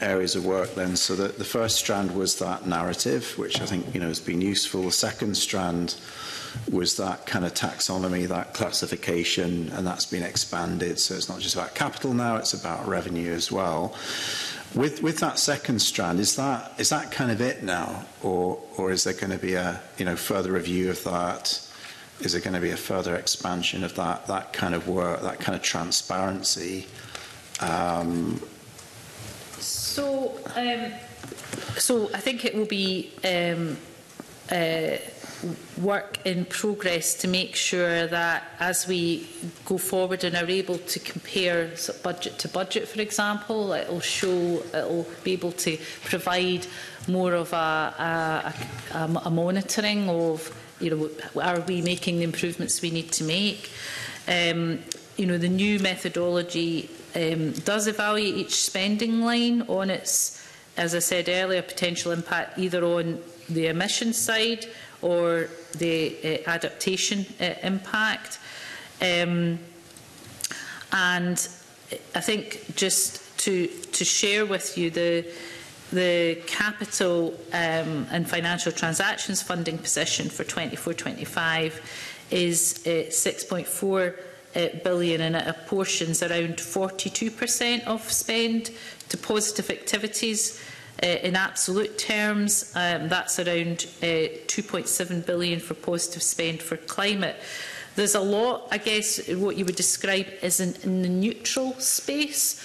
areas of work then. So the, the first strand was that narrative, which I think you know has been useful. The second strand was that kind of taxonomy, that classification, and that's been expanded. So it's not just about capital now; it's about revenue as well. With with that second strand, is that is that kind of it now, or or is there going to be a you know further review of that? Is there going to be a further expansion of that that kind of work, that kind of transparency? Um, So, um, so I think it will be um, uh, work in progress to make sure that as we go forward and are able to compare budget to budget, for example, it will show, it will be able to provide more of a, a, a, a monitoring of, you know, are we making the improvements we need to make? Um, you know, the new methodology um, does evaluate each spending line on its, as I said earlier, potential impact either on the emission side or the uh, adaptation uh, impact. Um, and I think just to, to share with you the, the capital um, and financial transactions funding position for 24-25 is uh, 6.4 billion and it apportions around 42% of spend to positive activities. Uh, in absolute terms, um, that's around uh, 2.7 billion for positive spend for climate. There's a lot, I guess, what you would describe as in, in the neutral space.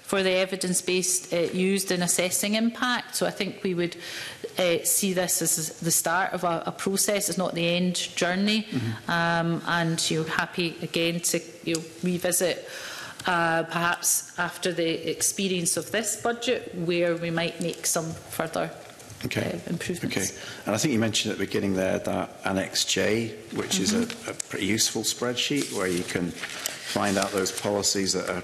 the evidence base uh, used in assessing impact. So I think we would uh, see this as the start of a, a process. It's not the end journey. Mm -hmm. um, and you're happy again to you know, revisit uh, perhaps after the experience of this budget where we might make some further okay. uh, improvements. Okay. And I think you mentioned at the beginning there that Annex J, which mm -hmm. is a, a pretty useful spreadsheet where you can find out those policies that are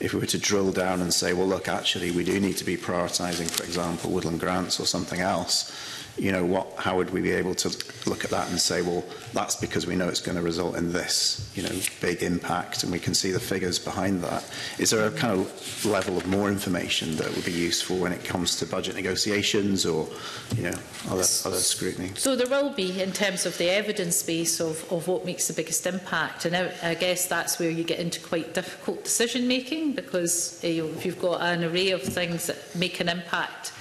if we were to drill down and say, well, look, actually, we do need to be prioritising, for example, woodland grants or something else, you know, what, how would we be able to look at that and say, well, that's because we know it's going to result in this, you know, big impact, and we can see the figures behind that. Is there a kind of level of more information that would be useful when it comes to budget negotiations or, you know, other, other scrutiny? So there will be in terms of the evidence base of, of what makes the biggest impact. And I, I guess that's where you get into quite difficult decision making because you eh, know, if you've got an array of things that make an impact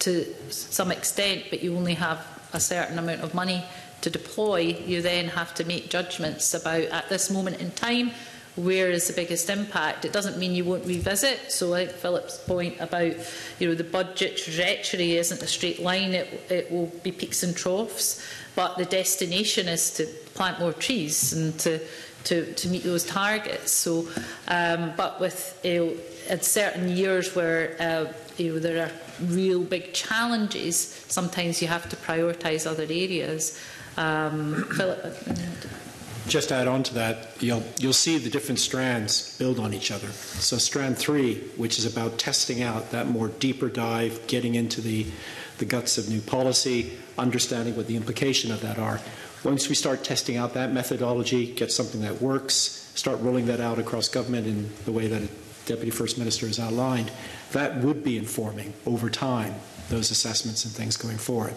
to some extent, but you only have a certain amount of money to deploy, you then have to make judgments about at this moment in time where is the biggest impact. It doesn't mean you won't revisit. So I think Philip's point about you know the budget trajectory isn't a straight line. It, it will be peaks and troughs, but the destination is to plant more trees and to to, to meet those targets. So, um, but with you know, at certain years where uh, you know there are real big challenges, sometimes you have to prioritise other areas. Um, Philip, uh, just add on to that, you'll, you'll see the different strands build on each other. So strand three, which is about testing out that more deeper dive, getting into the, the guts of new policy, understanding what the implication of that are. Once we start testing out that methodology, get something that works, start rolling that out across government in the way that Deputy First Minister has outlined, that would be informing over time those assessments and things going forward.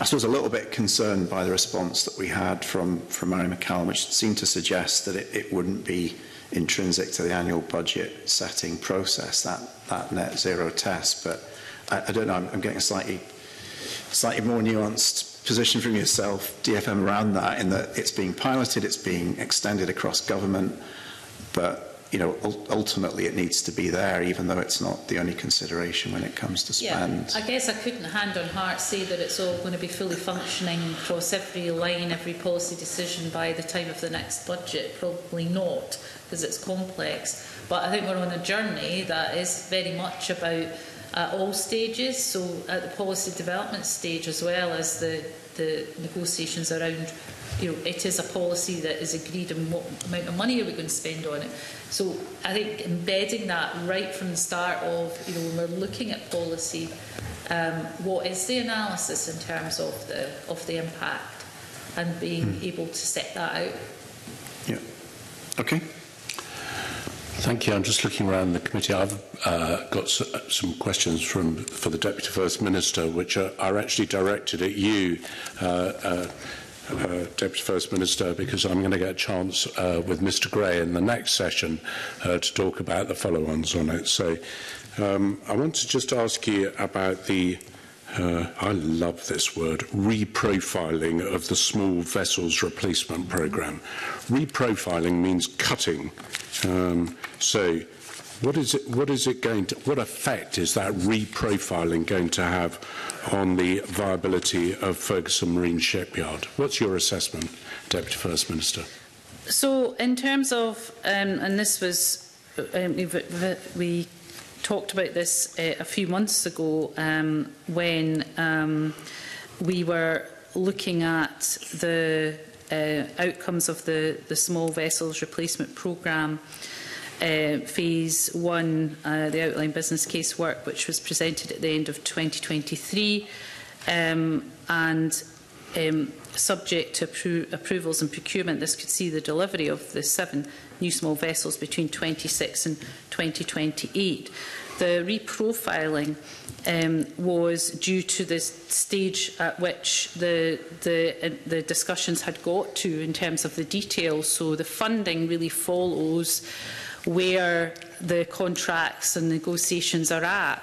I suppose, a little bit concerned by the response that we had from, from Mary McCallum, which seemed to suggest that it, it wouldn't be intrinsic to the annual budget setting process, that, that net zero test. But I, I don't know, I'm, I'm getting a slightly, slightly more nuanced position from yourself, DFM, around that, in that it's being piloted, it's being extended across government, but you know, ultimately it needs to be there, even though it's not the only consideration when it comes to spend. Yeah, I guess I couldn't hand on heart say that it's all going to be fully functioning across every line, every policy decision by the time of the next budget. Probably not, because it's complex. But I think we're on a journey that is very much about at all stages, so at the policy development stage as well as the, the negotiations around you know, it is a policy that is agreed and what amount of money are we going to spend on it. So I think embedding that right from the start of, you know, when we're looking at policy, um, what is the analysis in terms of the, of the impact and being mm. able to set that out. Yeah. Okay. Thank you. I'm just looking around the committee. I've uh, got uh, some questions from for the Deputy First Minister, which are, are actually directed at you, uh, uh, uh Deputy First Minister, because I'm going to get a chance uh, with Mr Gray in the next session to talk about the follow-ons on it. So um, I want to just ask you about the uh, I love this word, reprofiling of the small vessels replacement program. Reprofiling means cutting. Um, so what is it, what is it going to, what effect is that reprofiling going to have on the viability of Ferguson Marine Shipyard? What's your assessment, Deputy First Minister? So in terms of, um, and this was, um, we talked about this uh, a few months ago um, when um, we were looking at the uh, outcomes of the, the small vessels replacement programme. Uh, phase one, uh, the outline business case work, which was presented at the end of 2023, um, and um, subject to appro approvals and procurement, this could see the delivery of the seven new small vessels between 26 and 2028. The reprofiling um, was due to the stage at which the, the, uh, the discussions had got to in terms of the details. So the funding really follows where the contracts and negotiations are at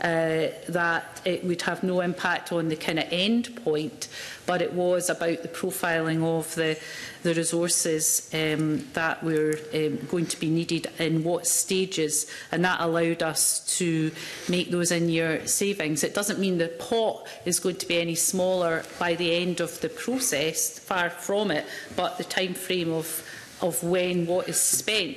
uh, that it would have no impact on the kind of end point, but it was about the profiling of the, the resources um, that were um, going to be needed in what stages, and that allowed us to make those in-year savings. It doesn't mean the pot is going to be any smaller by the end of the process, far from it, but the time frame of, of when what is spent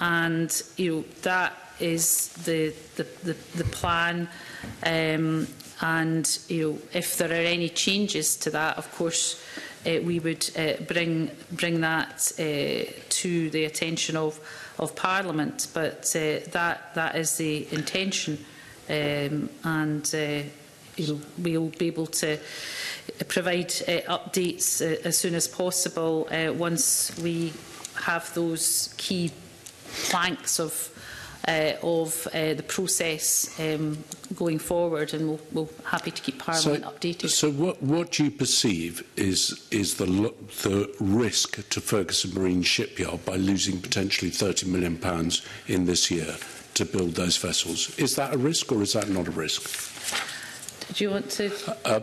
and you know, that is the, the, the, the plan. Um, and you know, if there are any changes to that, of course, uh, we would uh, bring bring that uh, to the attention of of Parliament. But uh, that that is the intention, um, and uh, you know, we'll be able to provide uh, updates uh, as soon as possible uh, once we have those key planks of uh, of uh, the process um, going forward, and we'll, we'll happy to keep Parliament so, updated. So, what what do you perceive is is the the risk to Ferguson Marine Shipyard by losing potentially 30 million pounds in this year to build those vessels? Is that a risk, or is that not a risk? Do you want to? Uh,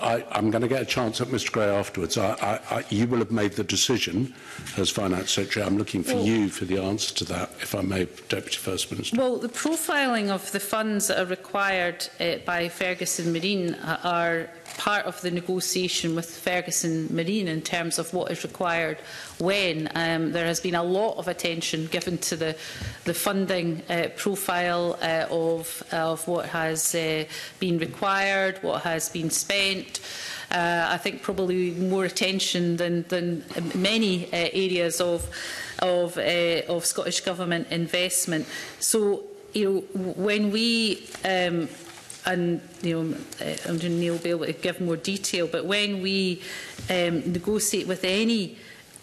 I, I'm going to get a chance at Mr Gray afterwards. I, I, I, you will have made the decision as Finance Secretary. I'm looking for well, you for the answer to that, if I may, Deputy First Minister. Well, the profiling of the funds that are required uh, by Ferguson Marine uh, are part of the negotiation with Ferguson Marine in terms of what is required when. Um, there has been a lot of attention given to the, the funding uh, profile uh, of, of what has uh, been required, what has been spent, shaped. Uh, I think probably more attention than, than many uh, areas of, of, uh, of Scottish Government investment. So, you know, when we um, and you know, I'm uh, Neil will be able to give more detail, but when we um, negotiate with any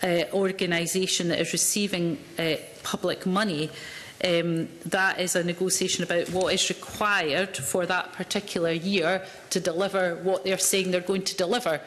uh, organisation that is receiving uh, public money, um, that is a negotiation about what is required for that particular year to deliver what they're saying they're going to deliver.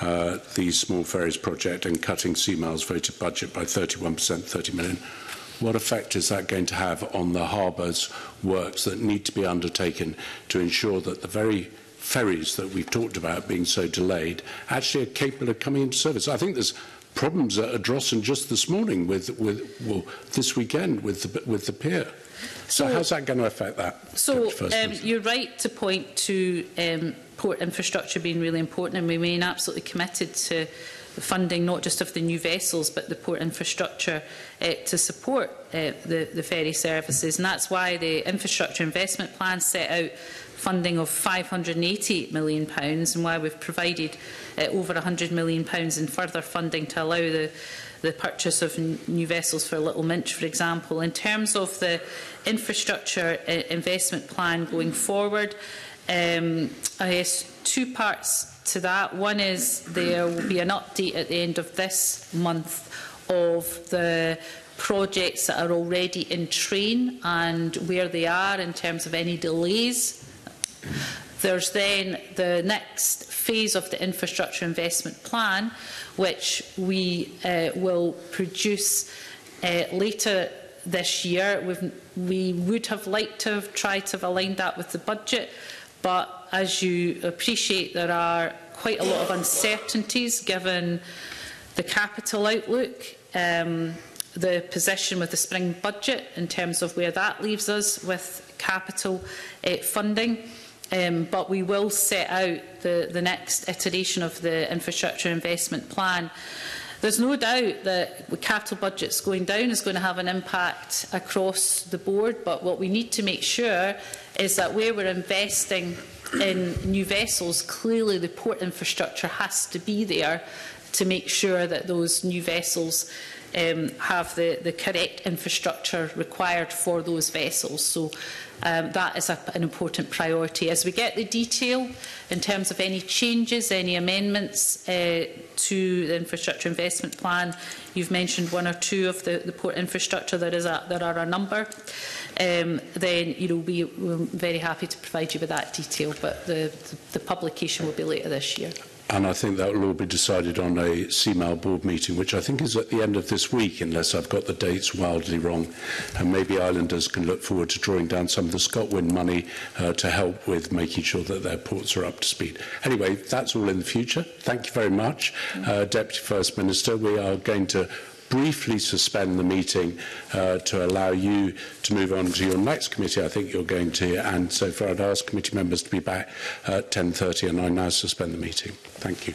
uh, the small ferries project and cutting Seamiles voted budget by 31%, 30 million. What effect is that going to have on the harbour's works that need to be undertaken to ensure that the very ferries that we've talked about being so delayed actually are capable of coming into service? I think there's problems at Drossen just this morning with, with well, this weekend with the, with the pier. So, so how's that going to affect that? So um, you're right to point to um, port infrastructure being really important and we remain absolutely committed to funding not just of the new vessels but the port infrastructure uh, to support uh, the, the ferry services and that's why the infrastructure investment plan set out funding of £588 million and why we've provided uh, over £100 million in further funding to allow the, the purchase of new vessels for Little Minch, for example. In terms of the infrastructure uh, investment plan going forward, um, I guess two parts to that. One is there will be an update at the end of this month of the projects that are already in train and where they are in terms of any delays There's then the next phase of the infrastructure investment plan, which we uh, will produce uh, later this year. We've, we would have liked to have tried to have aligned that with the budget, but as you appreciate, there are quite a lot of uncertainties given the capital outlook, um, the position with the spring budget in terms of where that leaves us with capital uh, funding. Um, but we will set out the, the next iteration of the infrastructure investment plan. There's no doubt that the capital budgets going down is going to have an impact across the board, but what we need to make sure is that where we're investing in new vessels, clearly the port infrastructure has to be there to make sure that those new vessels um, have the, the correct infrastructure required for those vessels. So um, that is a, an important priority. As we get the detail in terms of any changes, any amendments uh, to the infrastructure investment plan, you've mentioned one or two of the, the port infrastructure. There is a, there are a number. Um, then you know we, we're very happy to provide you with that detail, but the, the, the publication will be later this year and I think that will all be decided on a CMAL board meeting, which I think is at the end of this week, unless I've got the dates wildly wrong. And maybe islanders can look forward to drawing down some of the ScotWind money uh, to help with making sure that their ports are up to speed. Anyway, that's all in the future. Thank you very much, uh, Deputy First Minister. We are going to briefly suspend the meeting uh, to allow you to move on to your next committee, I think you're going to, and so far I'd ask committee members to be back at 10.30 and I now suspend the meeting. Thank you.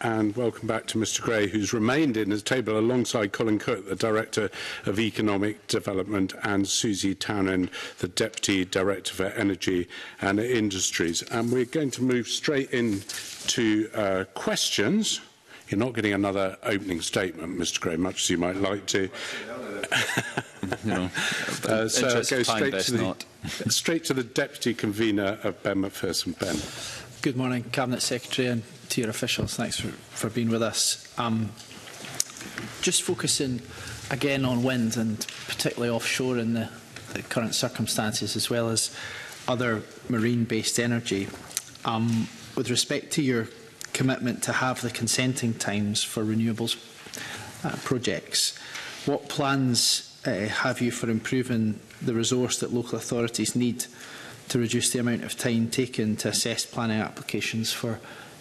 and welcome back to Mr Gray who's remained in his table alongside Colin Cook the Director of Economic Development and Susie Townend the Deputy Director for Energy and Industries and we're going to move straight into uh, questions you're not getting another opening statement Mr Gray much as you might like to no, uh, so I'll go straight to, the, straight to the Deputy Convener of Ben McPherson Ben good morning, Cabinet Secretary and to your officials. Thanks for, for being with us. Um, just focusing again on wind and particularly offshore in the, the current circumstances as well as other marine-based energy. Um, with respect to your commitment to have the consenting times for renewables uh, projects, what plans uh, have you for improving the resource that local authorities need to reduce the amount of time taken to assess planning applications for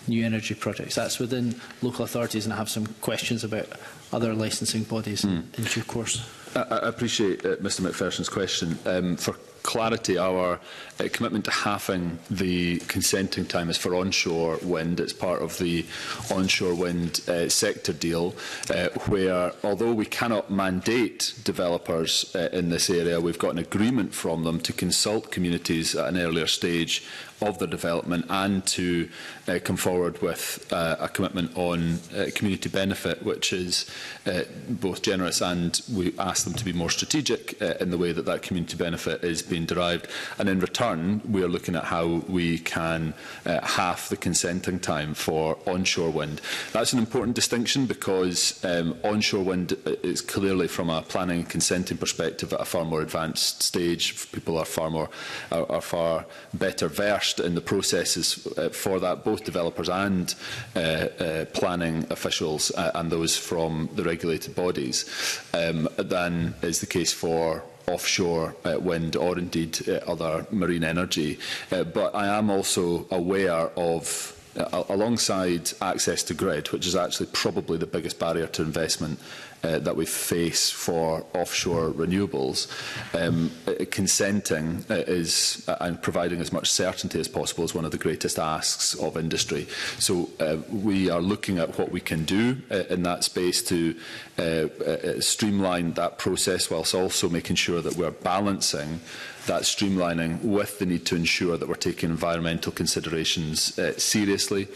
new energy projects. That's within local authorities, and I have some questions about other licensing bodies mm. in due course. I, I appreciate uh, Mr McPherson's question. Um, for clarity, our uh, commitment to halving the consenting time is for onshore wind. It's part of the onshore wind uh, sector deal, uh, where although we cannot mandate developers uh, in this area, we've got an agreement from them to consult communities at an earlier stage of their development and to uh, come forward with uh, a commitment on uh, community benefit, which is uh, both generous and we ask them to be more strategic uh, in the way that that community benefit is being derived. And in return, we are looking at how we can uh, half the consenting time for onshore wind. That's an important distinction because um, onshore wind uh, is clearly from a planning and consenting perspective at a far more advanced stage. People are far more are, are far better versed reversed in the processes uh, for that, both developers and uh, uh, planning officials uh, and those from the regulated bodies, um, than is the case for offshore uh, wind or indeed uh, other marine energy. Uh, but I am also aware of uh, alongside access to grid, which is actually probably the biggest barrier to investment uh, that we face for offshore renewables, um, uh, consenting uh, is uh, and providing as much certainty as possible is one of the greatest asks of industry. So uh, we are looking at what we can do uh, in that space to uh, uh, streamline that process whilst also making sure that we're balancing that streamlining with the need to ensure that we're taking environmental considerations uh, seriously.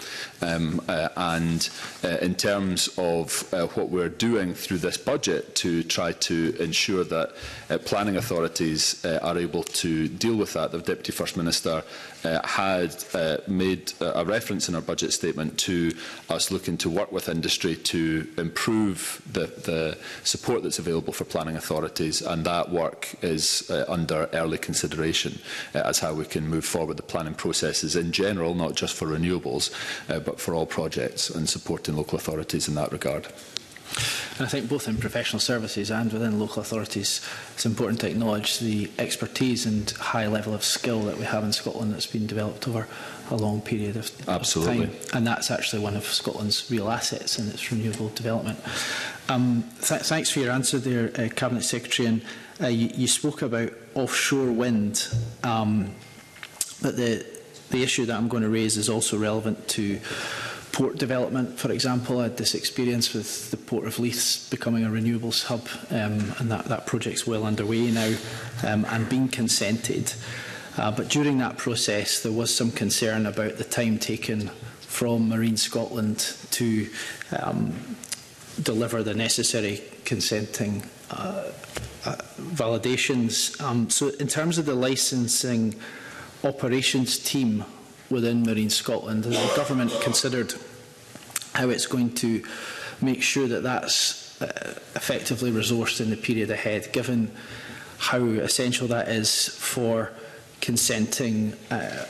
Um, uh, and uh, in terms of uh, what we're doing through this budget to try to ensure that uh, planning authorities uh, are able to deal with that, the Deputy First Minister uh, had uh, made a reference in our budget statement to us looking to work with industry to improve the, the support that's available for planning authorities, and that work is uh, under early consideration uh, as how we can move forward the planning processes in general, not just for renewables, uh, but for all projects, and supporting local authorities in that regard. And I think both in professional services and within local authorities, it's important to acknowledge the expertise and high level of skill that we have in Scotland that's been developed over a long period of, Absolutely. Of time. And that's actually one of Scotland's real assets in its renewable development. Um, th thanks for your answer there, uh, Cabinet Secretary. And uh, you, you spoke about offshore wind, um, but the, the issue that I'm going to raise is also relevant to port development, for example. I had this experience with the Port of Leith becoming a renewables hub, um, and that, that project's well underway now um, and being consented. Uh, but during that process, there was some concern about the time taken from Marine Scotland to um, deliver the necessary consenting uh, uh, validations. Um, so in terms of the licensing operations team within Marine Scotland, the government considered how it's going to make sure that that's uh, effectively resourced in the period ahead, given how essential that is for consenting uh,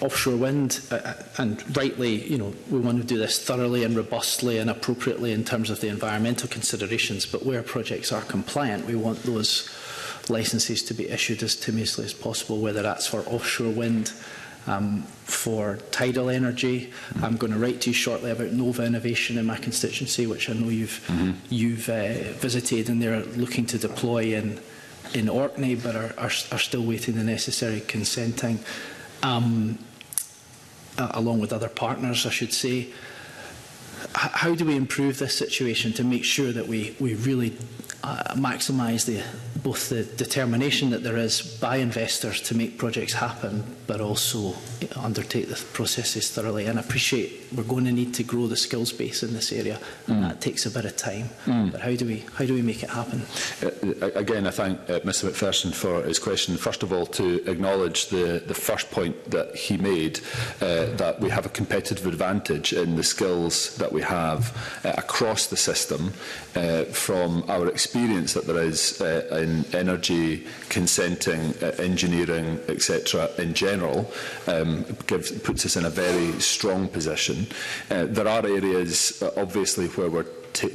offshore wind uh, uh, and rightly you know we want to do this thoroughly and robustly and appropriately in terms of the environmental considerations but where projects are compliant we want those licenses to be issued as timidly as possible whether that's for offshore wind um, for tidal energy. Mm. I'm going to write to you shortly about Nova Innovation in my constituency, which I know you've mm -hmm. you've uh, visited, and they're looking to deploy in in Orkney, but are are, are still waiting the necessary consenting, um, uh, along with other partners, I should say. H how do we improve this situation to make sure that we we really uh, maximise the, both the determination that there is by investors to make projects happen, but also undertake the processes thoroughly and appreciate we're going to need to grow the skills base in this area, and mm. that takes a bit of time. Mm. But how do we how do we make it happen? Uh, uh again, I thank uh, Mr McPherson for his question. First of all, to acknowledge the the first point that he made uh, that we have a competitive advantage in the skills that we have uh, across the system uh, from our experience that there is uh, in energy, consenting, uh, engineering, etc. in general, um, gives, puts us in a very strong position Uh, there are areas, uh, obviously, where we're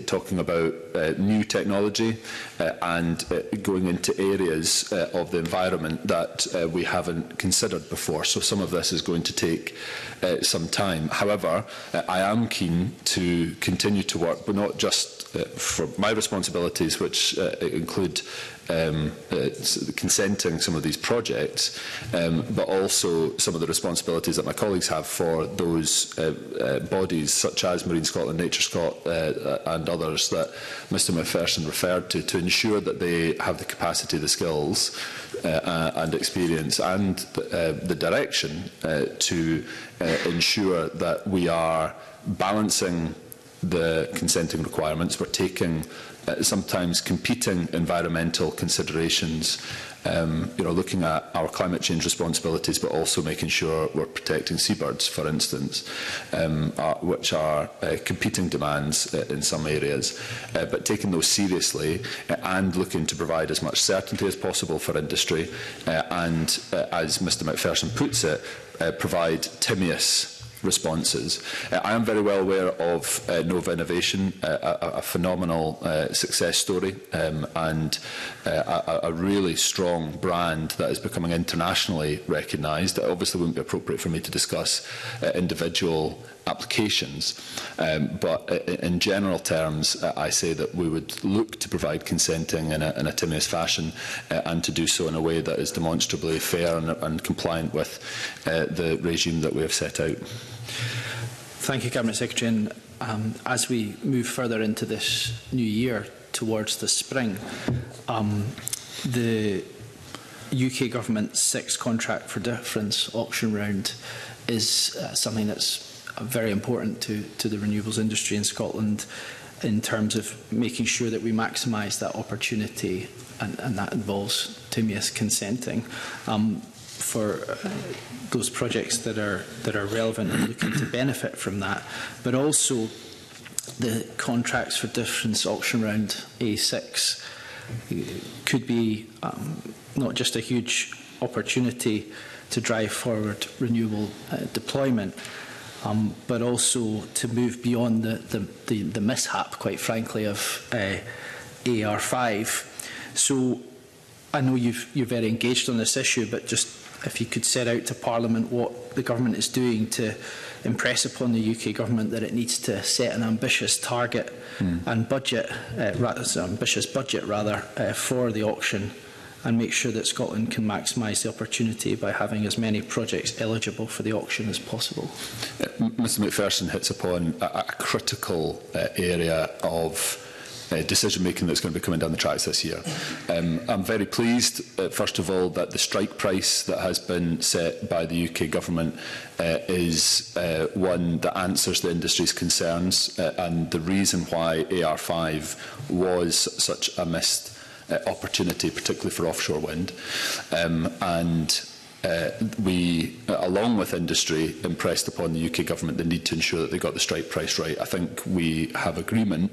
talking about uh, new technology uh, and uh, going into areas uh, of the environment that uh, we haven't considered before. So some of this is going to take uh, some time. However, uh, I am keen to continue to work, but not just uh, for my responsibilities, which uh, include um, uh, consenting some of these projects, um, but also some of the responsibilities that my colleagues have for those uh, uh, bodies such as Marine Scotland, Nature Scot uh, uh and others that Mr McPherson referred to, to ensure that they have the capacity, the skills uh, uh, and experience and uh, the direction uh, to uh, ensure that we are balancing the consenting requirements, we're taking Uh, sometimes competing environmental considerations, um, you know, looking at our climate change responsibilities, but also making sure we're protecting seabirds, for instance, um, are, uh, which are uh, competing demands uh, in some areas. Uh, but taking those seriously uh, and looking to provide as much certainty as possible for industry, uh, and uh, as Mr McPherson puts it, uh, provide Timaeus responses. Uh, I am very well aware of uh, Nova Innovation, uh, a, a phenomenal uh, success story um, and uh, a, a really strong brand that is becoming internationally recognised. It obviously wouldn't be appropriate for me to discuss uh, individual applications. Um, but in general terms, uh, I say that we would look to provide consenting in a, in a timorous fashion uh, and to do so in a way that is demonstrably fair and, and compliant with uh, the regime that we have set out. Thank you, Cabinet Secretary. And, um, as we move further into this new year towards the spring, um, the UK government's sixth contract for difference auction round is uh, something that's Uh, very important to, to the renewables industry in Scotland in terms of making sure that we maximise that opportunity and, and that involves TIMIAS consenting um, for uh, those projects that are that are relevant and looking to benefit from that but also the contracts for difference auction round A6 could be um, not just a huge opportunity to drive forward renewable uh, deployment um, but also to move beyond the, the, the, the mishap, quite frankly, of uh, eh, AR5. So I know you've, you're very engaged on this issue, but just if you could set out to Parliament what the government is doing to impress upon the UK government that it needs to set an ambitious target mm. and budget, uh, eh, rather, ambitious budget rather, uh, for the auction and make sure that Scotland can maximise the opportunity by having as many projects eligible for the auction as possible. Uh, Mr McPherson hits upon a, a critical uh, area of uh, decision making that's going to be coming down the tracks this year. Um, I'm very pleased, uh, first of all, that the strike price that has been set by the UK government uh, is uh, one that answers the industry's concerns uh, and the reason why AR5 was such a missed uh, opportunity, particularly for offshore wind. Um, and uh, we, uh, along with industry, impressed upon the UK government the need to ensure that they got the strike price right. I think we have agreement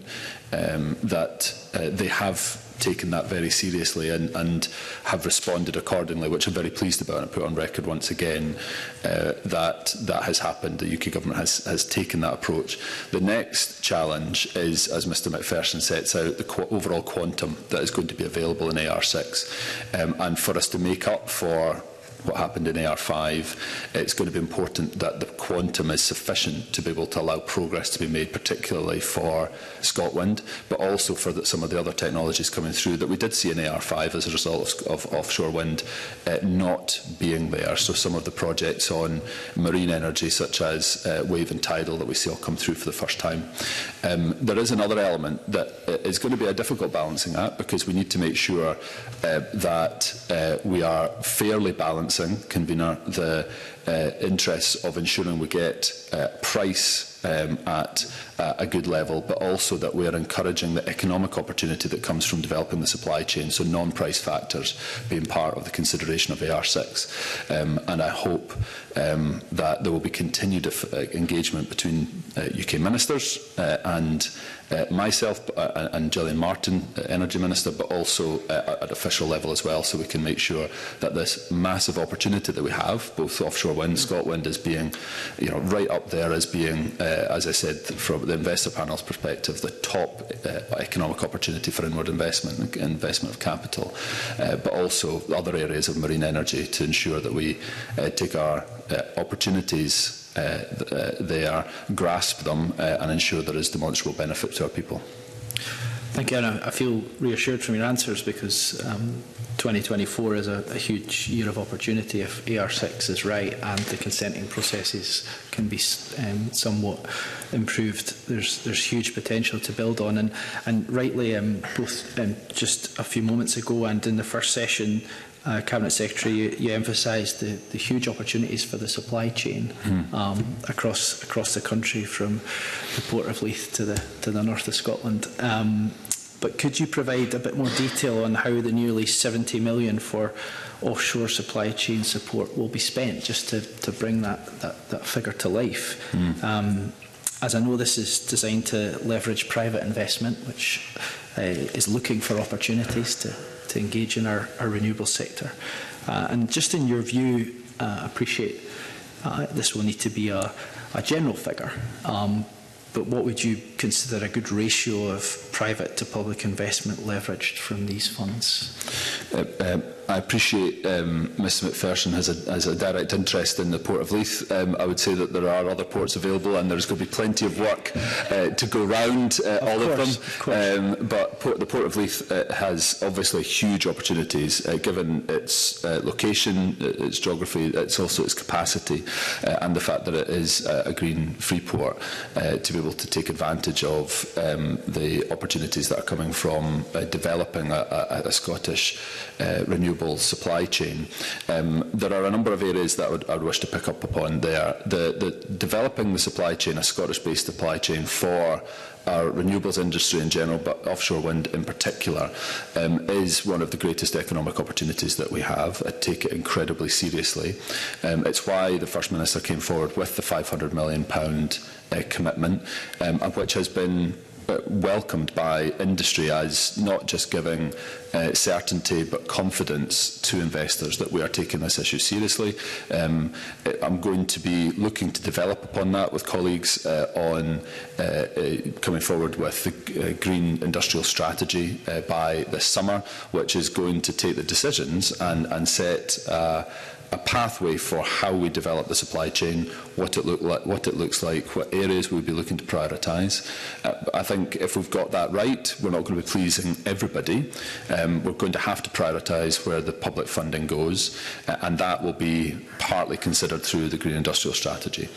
um, that uh, they have taken that very seriously and, and have responded accordingly, which I'm very pleased about and put on record once again uh, that that has happened. The UK government has, has taken that approach. The next challenge is, as Mr McPherson sets out, the qu overall quantum that is going to be available in AR6 um, and for us to make up for what happened in AR5, it's going to be important that the quantum is sufficient to be able to allow progress to be made, particularly for Scotland, but also for the, some of the other technologies coming through that we did see in AR5 as a result of, of offshore wind uh, not being there. So some of the projects on marine energy, such as uh, wave and tidal, that we see saw come through for the first time. Um, there is another element that uh, is going to be a difficult balancing act because we need to make sure uh, that uh, we are fairly balanced balancing can be the uh, interests of ensuring we get uh, price um, at uh, a good level, but also that we are encouraging the economic opportunity that comes from developing the supply chain, so non-price factors being part of the consideration of AR6. Um, and I hope um, that there will be continued uh, engagement between uh, UK ministers uh, and uh, myself uh, uh, and Gillian Martin, uh, Energy Minister, but also uh, at official level as well, so we can make sure that this massive opportunity that we have, both offshore wind, Scotland, is being, you know, right up there as being, uh, as I said, from the investor panel's perspective, the top uh, economic opportunity for inward investment, investment of capital, uh, but also other areas of marine energy to ensure that we uh, take our uh, opportunities uh, uh, they are, grasp them uh, and ensure there is demonstrable benefit to our people. Thank you, and I feel reassured from your answers because um, 2024 is a, a huge year of opportunity if AR6 is right and the consenting processes can be um, somewhat improved. There's there's huge potential to build on, and and rightly um, both um, just a few moments ago and in the first session, uh, Cabinet Secretary, you, you emphasized the, the huge opportunities for the supply chain mm. um, across across the country, from the Port of Leith to the to the north of Scotland. Um, but could you provide a bit more detail on how the nearly 70 million for offshore supply chain support will be spent, just to, to bring that, that, that figure to life? Mm. Um, as I know this is designed to leverage private investment, which uh, is looking for opportunities to, to engage in our, our renewable sector. Uh, and just in your view, uh, appreciate uh, this will need to be a, a general figure, um, but what would you consider a good ratio of private to public investment leveraged from these funds? Uh, uh, I appreciate um, Mr McPherson has a, has a direct interest in the Port of Leith. Um, I would say that there are other ports available and there's going to be plenty of work uh, to go round uh, of all course, of them. Of um, but port, the Port of Leith uh, has obviously huge opportunities uh, given its uh, location, its geography, it's also its capacity uh, and the fact that it is uh, a green free port uh, to be able to take advantage of um, the opportunities that are coming from uh, developing a, a, a Scottish uh, renewable supply chain. Um, there are a number of areas that I would, I would wish to pick up upon there. The, the developing the supply chain, a Scottish-based supply chain for our uh, renewables industry in general, but offshore wind in particular, um, is one of the greatest economic opportunities that we have. I take it incredibly seriously. Um, it's why the First Minister came forward with the £500 million uh, commitment, um, which has been welcomed by industry as not just giving uh, certainty but confidence to investors that we are taking this issue seriously. Um, I'm going to be looking to develop upon that with colleagues uh, on uh, uh coming forward with the uh, green industrial strategy uh, by this summer, which is going to take the decisions and, and set Uh, a pathway for how we develop the supply chain, what it, look like, what it looks like, what areas we'll be looking to prioritise. Uh, I think if we've got that right, we're not going to be pleasing everybody. Um, we're going to have to prioritise where the public funding goes, uh, and that will be partly considered through the Green Industrial Strategy.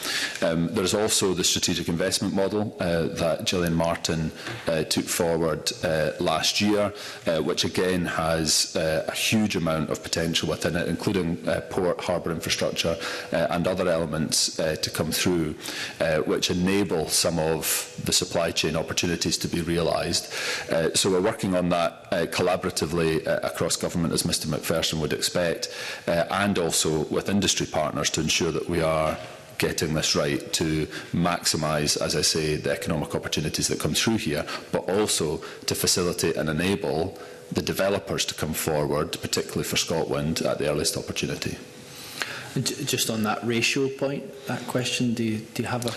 Um, there's also the strategic investment model uh, that Gillian Martin uh, took forward uh, last year, uh, which again has uh, a huge amount of potential within it, including uh, port, harbour infrastructure uh, and other elements uh, to come through, uh, which enable some of the supply chain opportunities to be realised. Uh, so we're working on that uh, collaboratively uh, across government, as Mr McPherson would expect, uh, and also with industry partners to ensure that we are getting this right to maximise, as I say, the economic opportunities that come through here, but also to facilitate and enable the developers to come forward, particularly for Scotland, at the earliest opportunity. Just on that ratio point, that question, do you, do you have a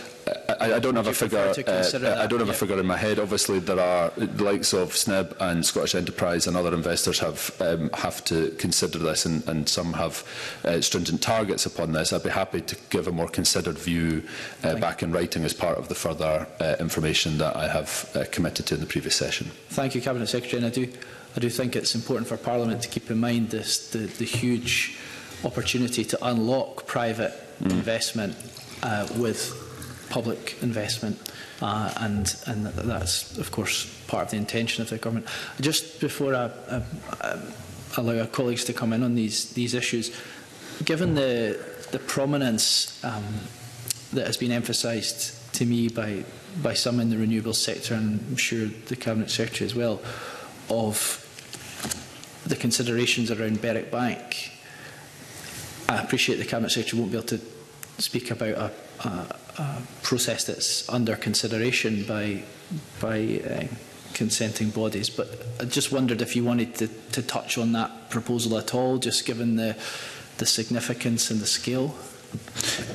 I, I don't have a figure. Uh, I don't have yeah. a figure in my head. Obviously, there are the likes of SNB and Scottish Enterprise and other investors have um, have to consider this, and, and some have uh, stringent targets upon this. I'd be happy to give a more considered view uh, back in writing as part of the further uh, information that I have uh, committed to in the previous session. Thank you, Cabinet Secretary. And I do I do think it's important for Parliament to keep in mind this, the, the huge opportunity to unlock private mm. investment uh, with public investment. Uh, and and that's, of course, part of the intention of the government. Just before I, I, I allow our colleagues to come in on these, these issues, given the, the prominence um, that has been emphasised to me by, by some in the renewable sector, and I'm sure the Cabinet Secretary as well, of the considerations around Berwick Bank. I appreciate the Cabinet Secretary won't be able to speak about a, a, a process that's under consideration by, by uh, consenting bodies, but I just wondered if you wanted to, to touch on that proposal at all, just given the, the significance and the scale.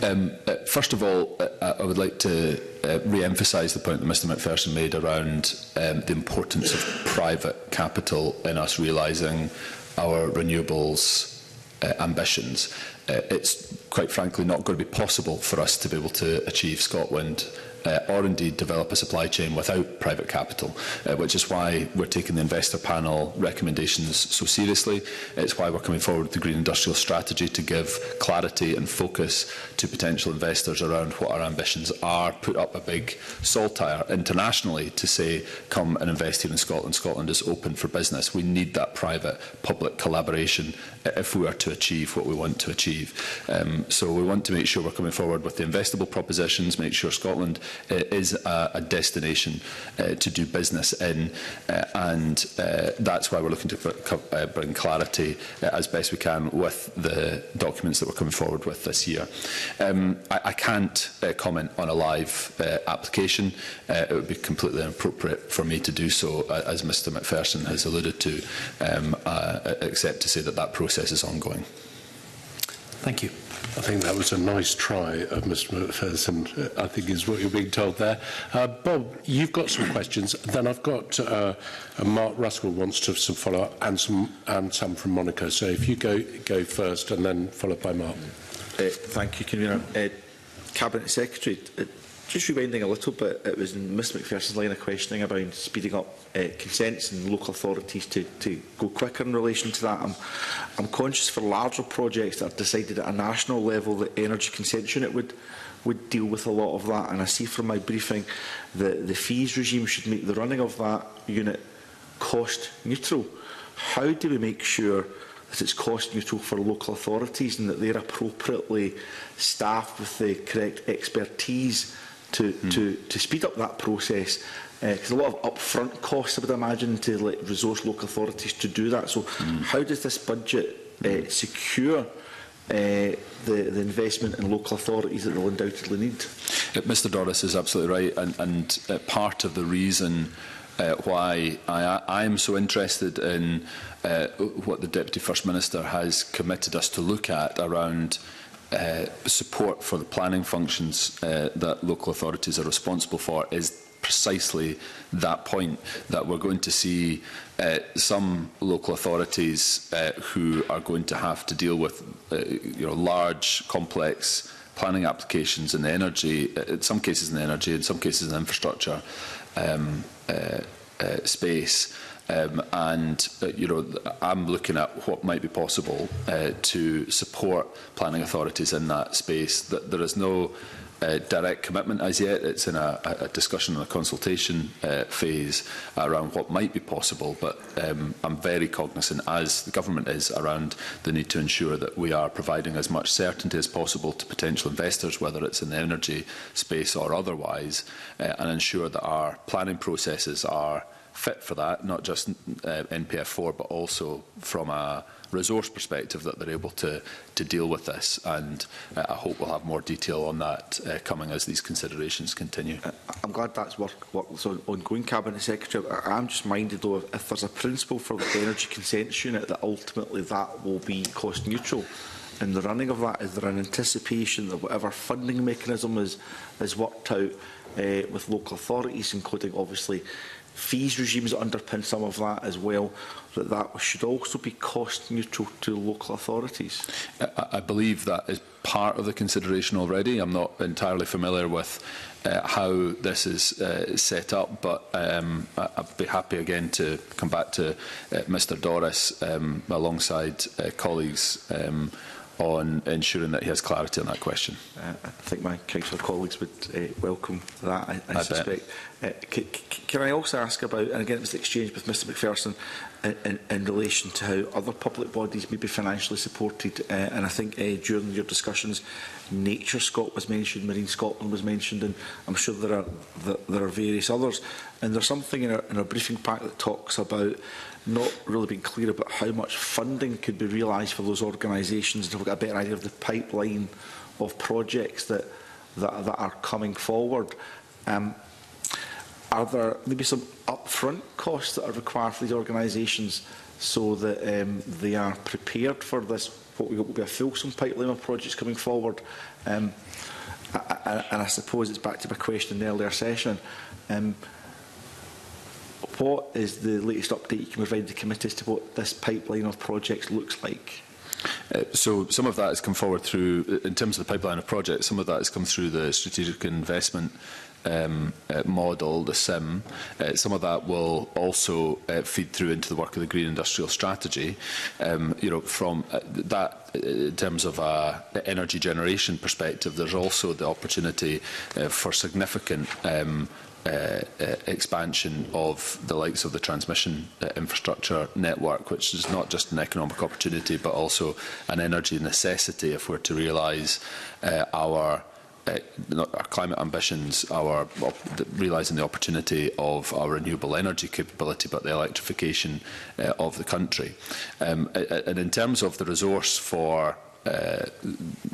Um, uh, first of all, uh, uh I would like to uh, re-emphasise the point that Mr McPherson made around um, the importance of private capital in us realising our renewables uh, ambitions. Uh, it's quite frankly not going to be possible for us to be able to achieve Scotland uh, or indeed develop a supply chain without private capital, uh, which is why we're taking the investor panel recommendations so seriously. It's why we're coming forward with the Green Industrial Strategy to give clarity and focus to potential investors around what our ambitions are, put up a big saltire internationally to say, come and invest here in Scotland. Scotland is open for business. We need that private-public collaboration if we are to achieve what we want to achieve. Um, so we want to make sure we're coming forward with the investable propositions, make sure Scotland Uh, is a, a destination uh, to do business in. Uh, and that's why we're looking to bring clarity as best we can with the documents that we're coming forward with this year. Um, I, I, can't comment on a live application. it would be completely inappropriate for me to do so, as Mr McPherson has alluded to, um, except to say that that process is ongoing. Thank you. I think that was a nice try of Mr McPherson, uh, I think is what you're being told there. Uh, Bob, you've got some questions. Then I've got uh, Mark Ruskell wants to have some follow-up and some, and some from Monica. So if you go, go first and then followed by Mark. Uh, thank you, Convener. Uh, Cabinet Secretary, uh, just rewinding a little bit, it was in Ms McPherson's line of questioning about speeding up uh, consents and local authorities to, to go quicker in relation to that. I'm, I'm conscious for larger projects that are decided at a national level that energy consent unit would would deal with a lot of that and I see from my briefing that the fees regime should make the running of that unit cost neutral. How do we make sure that it's cost neutral for local authorities and that they're appropriately staffed with the correct expertise to, mm. to, to speed up that process Because eh, uh, a lot of upfront costs, I would imagine, to like, resource local authorities to do that. So mm. how does this budget uh, secure Uh, the, the investment in local authorities that they'll undoubtedly need. Uh, Mr Doris is absolutely right and, and uh, part of the reason uh, why I, I am so interested in uh, what the Deputy First Minister has committed us to look at around uh, support for the planning functions uh, that local authorities are responsible for is precisely that point that we're going to see uh, some local authorities uh, who are going to have to deal with uh, you know, large, complex planning applications in the energy, uh, in some cases in the energy, in some cases in the infrastructure um, uh, uh, space. Um, and uh, you know, I'm looking at what might be possible uh, to support planning authorities in that space. That there is no uh, direct commitment as yet. It's in a, a discussion and a consultation uh, phase around what might be possible, but um, I'm very cognisant, as the government is, around the need to ensure that we are providing as much certainty as possible to potential investors, whether it's in the energy space or otherwise, uh, and ensure that our planning processes are fit for that, not just uh, NPF4, but also from a resource perspective that they're able to, to deal with this. And uh, I hope we'll have more detail on that uh, coming as these considerations continue. Uh, I'm glad that's work, work that's on, ongoing, Cabinet Secretary. I, I'm just minded, though, if, if there's a principle for the Energy Consents Unit that ultimately that will be cost neutral, in the running of that? Is there an anticipation that whatever funding mechanism is, is worked out uh, with local authorities, including obviously fees regimes that underpin some of that as well, that that should also be cost neutral to local authorities? I, I believe that is part of the consideration already. I'm not entirely familiar with uh, how this is uh, set up, but um, I, I'd be happy again to come back to uh, Mr Doris um, alongside uh, colleagues um, on ensuring that he has clarity on that question. Uh, I think my council colleagues would uh, welcome that, I, I, I suspect. Uh, can I also ask about, and again it was the exchange with Mr McPherson, in, in, in relation to how other public bodies may be financially supported, uh, and I think uh, during your discussions, Nature Scot was mentioned, Marine Scotland was mentioned, and I'm sure there are, there, there are various others. And there's something in our, in our briefing pack that talks about not really been clear about how much funding could be realised for those organisations and we've got a better idea of the pipeline of projects that that, that are coming forward. Um, are there maybe some upfront costs that are required for these organisations so that um, they are prepared for this, what will be a fulsome pipeline of projects coming forward? Um, and I suppose it's back to my question in the earlier session. Um, what is the latest update you can provide the committee as to what this pipeline of projects looks like? Uh, so some of that has come forward through, in terms of the pipeline of projects, some of that has come through the strategic investment um, uh, model, the SIM, uh, some of that will also uh, feed through into the work of the Green Industrial Strategy. Um, you know, from uh, that, uh, in terms of a energy generation perspective, there's also the opportunity uh, for significant um, Uh, uh, expansion of the likes of the transmission uh, infrastructure network, which is not just an economic opportunity but also an energy necessity if we're to realise uh, our uh, our climate ambitions, our realising the opportunity of our renewable energy capability, but the electrification uh, of the country. Um, and in terms of the resource for uh,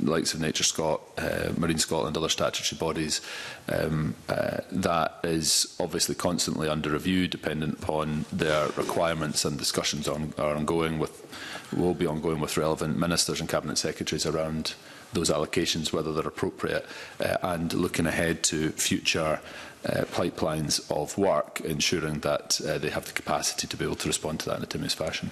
likes of Nature Scott, uh, Marine Scotland, other statutory bodies. Um, uh, that is obviously constantly under review, dependent upon their requirements and discussions on, are ongoing with will be ongoing with relevant ministers and cabinet secretaries around those allocations, whether they're appropriate, uh, and looking ahead to future uh, pipelines of work, ensuring that uh, they have the capacity to be able to respond to that in a timely fashion.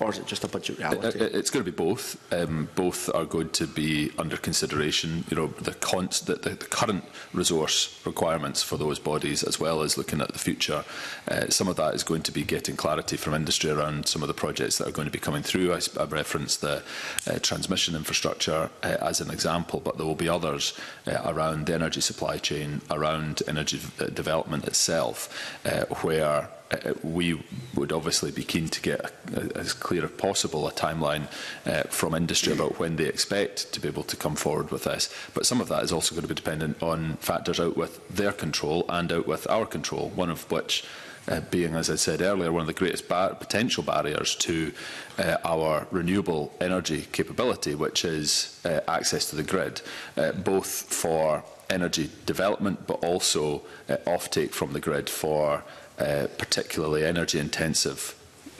or is it just a budget reality? It, it, it's going to be both. Um, both are going to be under consideration. You know, the, const, the, the, the current resource requirements for those bodies, as well as looking at the future. Uh, some of that is going to be getting clarity from industry around some of the projects that are going to be coming through. I, I referenced the uh, transmission infrastructure uh, as an example, but there will be others uh, around the energy supply chain, around energy uh, development itself, uh, where uh, we would obviously be keen to get a, a, as clear as possible a timeline uh, from industry about when they expect to be able to come forward with this. But some of that is also going to be dependent on factors out with their control and out with our control, one of which uh, being, as I said earlier, one of the greatest bar potential barriers to uh, our renewable energy capability, which is uh, access to the grid, uh, both for energy development but also uh, offtake from the grid for Uh, particularly energy intensive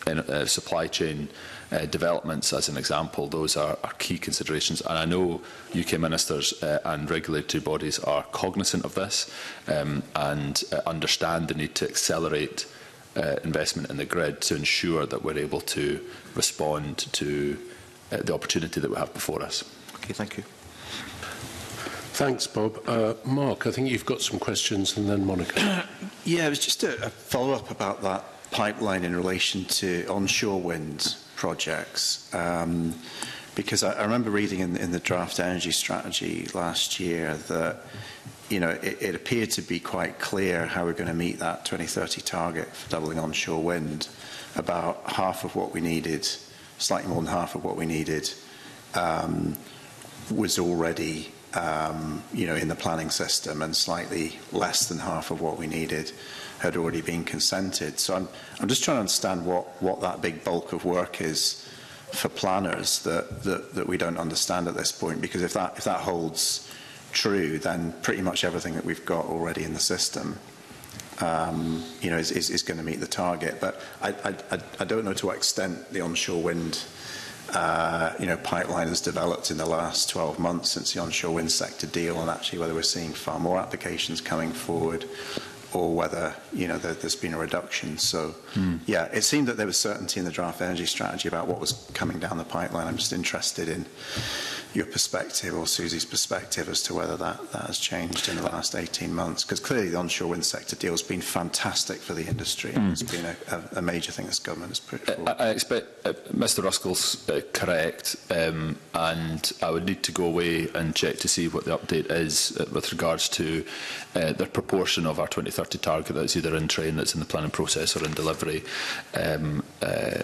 in, uh, supply chain uh, developments as an example those are, are key considerations and I know UK ministers uh, and regulatory bodies are cognizant of this um, and uh, understand the need to accelerate uh, investment in the grid to ensure that we're able to respond to uh, the opportunity that we have before us. Okay, thank you. Thanks, Bob. Uh, Mark, I think you've got some questions, and then Monica. yeah, it was just a, a follow-up about that pipeline in relation to onshore wind projects. Um, because I, I remember reading in, in the draft energy strategy last year that you know, it, it appeared to be quite clear how we're going to meet that 2030 target for doubling onshore wind. About half of what we needed, slightly more than half of what we needed, um, was already um, you know, in the planning system, and slightly less than half of what we needed had already been consented. So I'm, I'm just trying to understand what, what that big bulk of work is for planners that, that, that we don't understand at this point, because if that, if that holds true, then pretty much everything that we've got already in the system um, you know, is, is, is going to meet the target. But I, I, I don't know to what extent the onshore wind uh, you know, pipeline has developed in the last 12 months since the onshore wind sector deal, and actually whether we're seeing far more applications coming forward or whether you know there, there's been a reduction. So mm. yeah, it seemed that there was certainty in the draft energy strategy about what was coming down the pipeline. I'm just interested in your perspective or Susie's perspective as to whether that, that has changed in the last 18 months. Because clearly the onshore wind sector deal has been fantastic for the industry. Mm. It's been a, a, a major thing this government has put uh, forward. I, I expect uh, Mr Ruskell's uh, correct um, and I would need to go away and check to see what the update is uh, with regards to uh, the proportion of our 2030 target that's either in train, that's in the planning process or in delivery um, uh,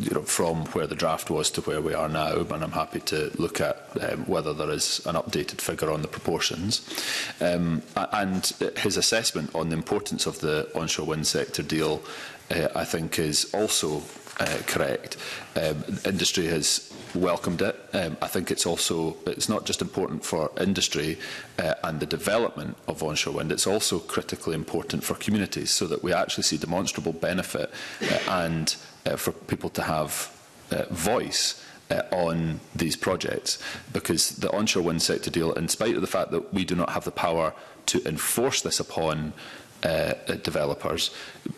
you know, from where the draft was to where we are now. And I'm happy to look at at uh, um, whether there is an updated figure on the proportions. Um, and his assessment on the importance of the onshore wind sector deal, uh, I think, is also uh, correct. Um, industry has welcomed it. Um, I think it's also it's not just important for industry uh, and the development of onshore wind. It's also critically important for communities, so that we actually see demonstrable benefit uh, and uh, for people to have uh, voice uh, on these projects because the onshore wind sector deal, in spite of the fact that we do not have the power to enforce this upon uh, developers,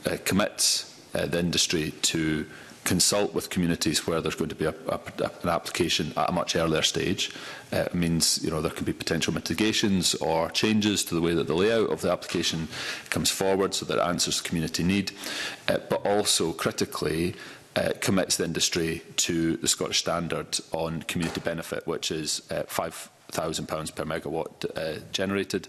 uh, commits uh, the industry to consult with communities where there's going to be a, a, an application at a much earlier stage. Uh, it means you know there can be potential mitigations or changes to the way that the layout of the application comes forward so that it answers the community need. Uh, but also critically, uh, commits the industry to the Scottish standard on community benefit, which is uh, £5,000 per megawatt uh, generated.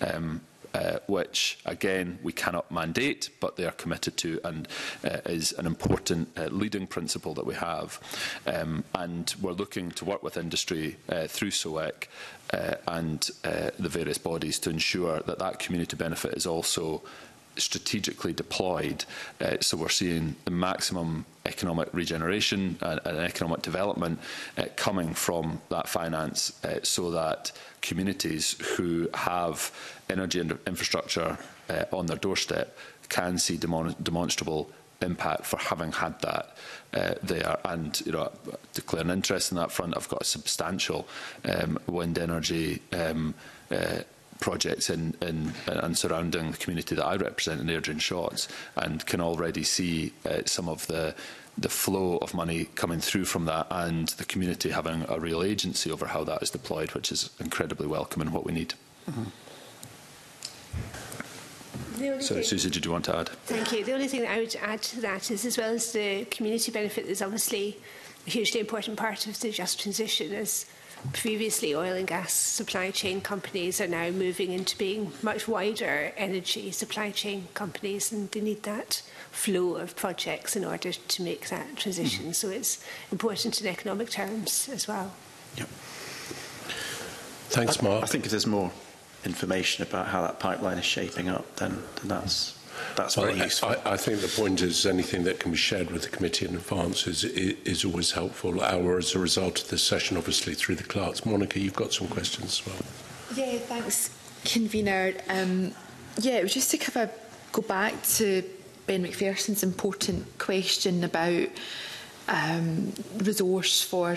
Um, uh, which again we cannot mandate but they are committed to and uh, is an important uh, leading principle that we have um, and we're looking to work with industry uh, through SOEC uh, and uh, the various bodies to ensure that that community benefit is also strategically deployed. Uh, so we're seeing the maximum economic regeneration and, and economic development uh, coming from that finance uh, so that communities who have energy and infrastructure uh, on their doorstep can see demon demonstrable impact for having had that uh, there and you know declare an interest in that front I've got a substantial um, wind energy um, uh, projects in, in and surrounding the community that I represent in Airdrie and and can already see uh, some of the the flow of money coming through from that and the community having a real agency over how that is deployed, which is incredibly welcome and what we need. Mm -hmm. Sorry, Susie, did you want to add? Thank you. The only thing that I would add to that is, as well as the community benefit is obviously a hugely important part of the just transition, as previously oil and gas supply chain companies are now moving into being much wider energy supply chain companies and they need that flow of projects in order to make that transition. Mm. So it's important in economic terms as well. Yep. Thanks, Mark. I, I think if there's more information about how that pipeline is shaping up, then, then that's that's well, very useful. I, I, think the point is anything that can be shared with the committee in advance is, is, is always helpful. Our, as a result of this session, obviously, through the clerks. Monica, you've got some questions as well. Yeah, thanks, convener. Um, yeah, it was just to kind of go back to Ben McPherson's important question about um, resource for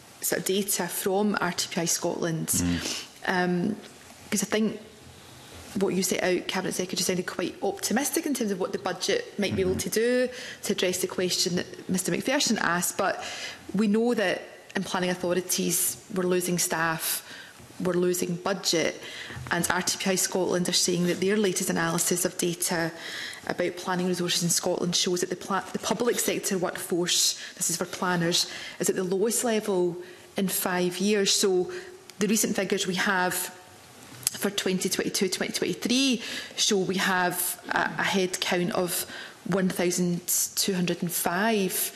sort of data from RTPI Scotland because mm. um, I think what you set out, Cabinet Secretary, sounded quite optimistic in terms of what the budget might be able mm-hmm. to do to address the question that Mr McPherson asked. But we know that in planning authorities, we're losing staff, we're losing budget, and RTPI Scotland are saying that their latest analysis of data about planning resources in Scotland shows that the, the public sector workforce, this is for planners, is at the lowest level in five years. So the recent figures we have for 2022-2023 show, we have a, a head count of 1,205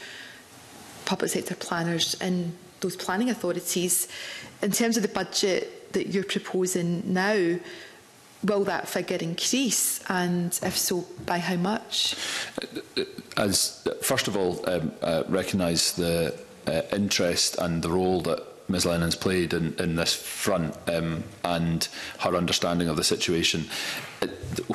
public sector planners in those planning authorities. In terms of the budget that you're proposing now, will that figure increase and if so by how much as first of all um, uh, recognize the uh, interest and the role that Ms Lennon's played in, in this front um, and her understanding of the situation. Uh,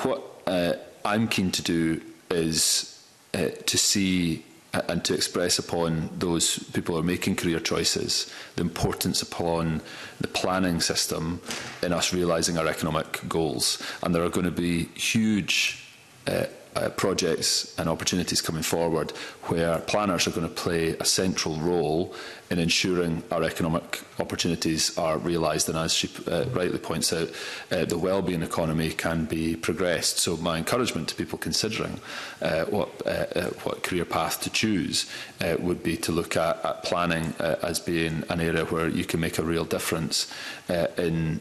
what uh, I'm keen to do is uh, to see uh, and to express upon those people who are making career choices the importance upon the planning system in us realising our economic goals. And there are going to be huge uh, uh, projects and opportunities coming forward where planners are going to play a central role in ensuring our economic opportunities are realised. And as she uh, rightly points out, uh, the wellbeing economy can be progressed. So my encouragement to people considering uh, what, uh, uh what career path to choose uh, would be to look at, at planning uh, as being an area where you can make a real difference uh, in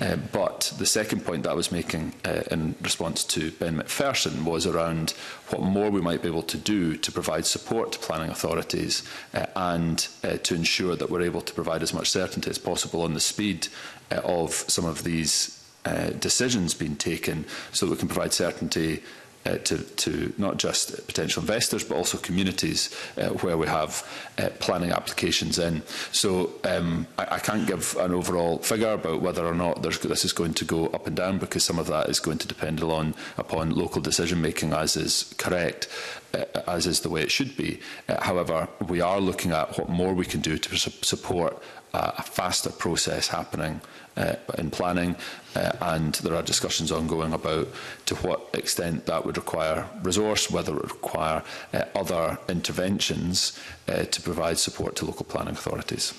uh, but the second point that I was making uh, in response to Ben McPherson was around what more we might be able to do to provide support to planning authorities uh, and uh, to ensure that we're able to provide as much certainty as possible on the speed uh, of some of these uh, decisions being taken so that we can provide certainty uh, to, to not just potential investors but also communities uh, where we have uh, planning applications in. So um, I, I can't give an overall figure about whether or not there's, this is going to go up and down because some of that is going to depend on, upon local decision making as is correct. Uh, as is the way it should be. Uh, however, we are looking at what more we can do to su support a, a faster process happening uh, in planning uh, and there are discussions ongoing about to what extent that would require resource, whether it would require uh, other interventions uh, to provide support to local planning authorities.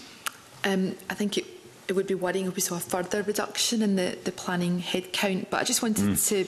Um, I think it, it would be worrying if we saw a further reduction in the, the planning headcount, but I just wanted mm. to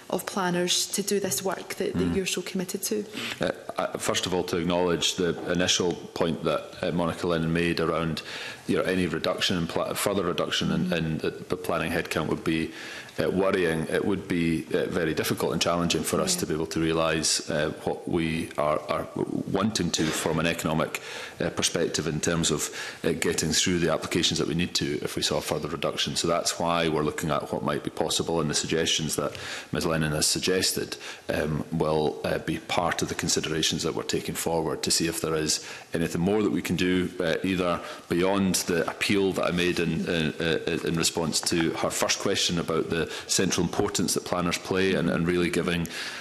of planners to do this work that, that mm. you're so committed to? Uh, uh, first of all, to acknowledge the initial point that uh, Monica Lennon made around you know, any reduction, in further reduction mm. in, in the, the planning headcount would be uh, worrying, it would be uh, very difficult and challenging for us yeah. to be able to realise uh, what we are, are wanting to from an economic uh, perspective in terms of uh, getting through the applications that we need to if we saw further reduction. So that's why we're looking at what might be possible and the suggestions that Ms Lennon has suggested um, will uh, be part of the considerations that we're taking forward to see if there is anything more that we can do uh, either beyond the appeal that I made in, in, uh, uh, in response to her first question about the central importance that planners play and, and really giving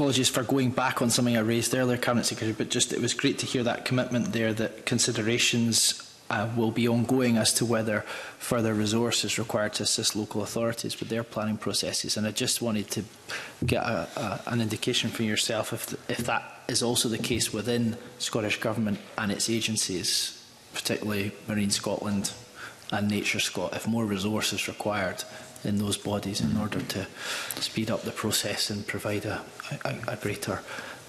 apologies for going back on something I raised earlier, Cabinet Secretary, but just it was great to hear that commitment there that considerations uh, will be ongoing as to whether further resources required to assist local authorities with their planning processes. And I just wanted to get a, a, an indication from yourself if, th if that is also the case within Scottish Government and its agencies, particularly Marine Scotland and Nature Scot, if more resources required in those bodies in order to speed up the process and provide a a, a greater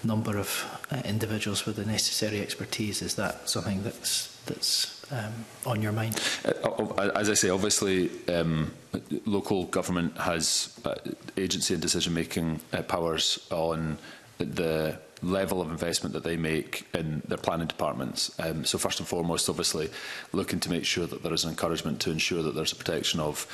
number of uh, individuals with the necessary expertise. Is that something that's that's um, on your mind? Uh, as I say, obviously, um, local government has uh, agency and decision making uh, powers on the level of investment that they make in their planning departments. Um, so first and foremost, obviously, looking to make sure that there is an encouragement to ensure that there's a protection of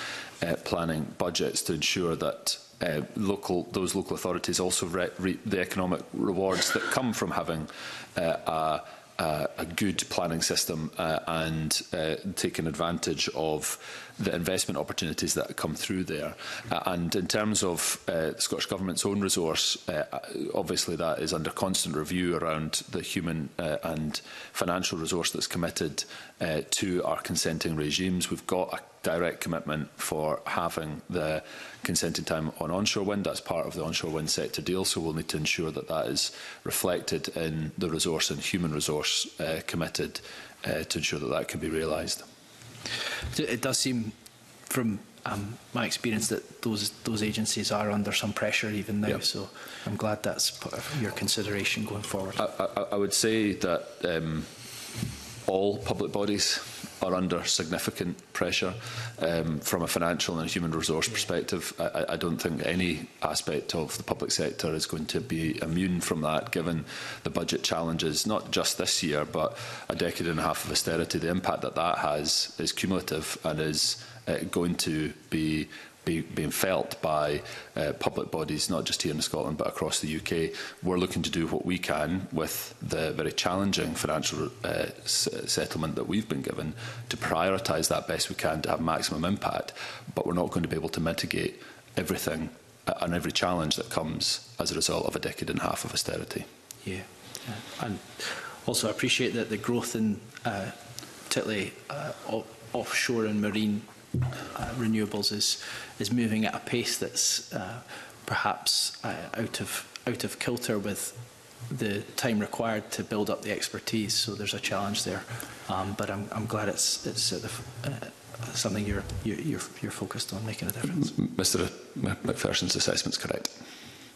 uh, planning budgets to ensure that uh, local those local authorities also reap the economic rewards that come from having uh, a a, a good planning system uh, and uh, taking advantage of the investment opportunities that come through there. Uh, and in terms of uh, the Scottish Government's own resource, uh, uh obviously that is under constant review around the human uh, and financial resource that's committed uh, to our consenting regimes. We've got a direct commitment for having the consenting time on onshore wind. That's part of the onshore wind sector deal, so we'll need to ensure that that is reflected in the resource and human resource uh, committed uh, to ensure that that can be realised. It does seem, from um, my experience, that those those agencies are under some pressure even now. Yep. So I'm glad that's part of your consideration going forward. I, I, I would say that um, all public bodies are under significant pressure um, from a financial and a human resource perspective. I, I don't think any aspect of the public sector is going to be immune from that, given the budget challenges, not just this year, but a decade and a half of austerity. The impact that that has is cumulative and is uh, going to be be, being felt by uh, public bodies, not just here in Scotland but across the UK. We're looking to do what we can with the very challenging financial uh, settlement that we've been given to prioritise that best we can to have maximum impact, but we're not going to be able to mitigate everything uh, and every challenge that comes as a result of a decade and a half of austerity. Yeah, yeah. Uh, and also I appreciate that the growth in uh, particularly uh, offshore and marine uh, renewables is is moving at a pace that's uh, perhaps uh, out of out of kilter with the time required to build up the expertise. So there's a challenge there, um, but I'm I'm glad it's it's at the, uh, something you're, you're you're you're focused on making a difference. Mr. Uh, McPherson's assessment's correct.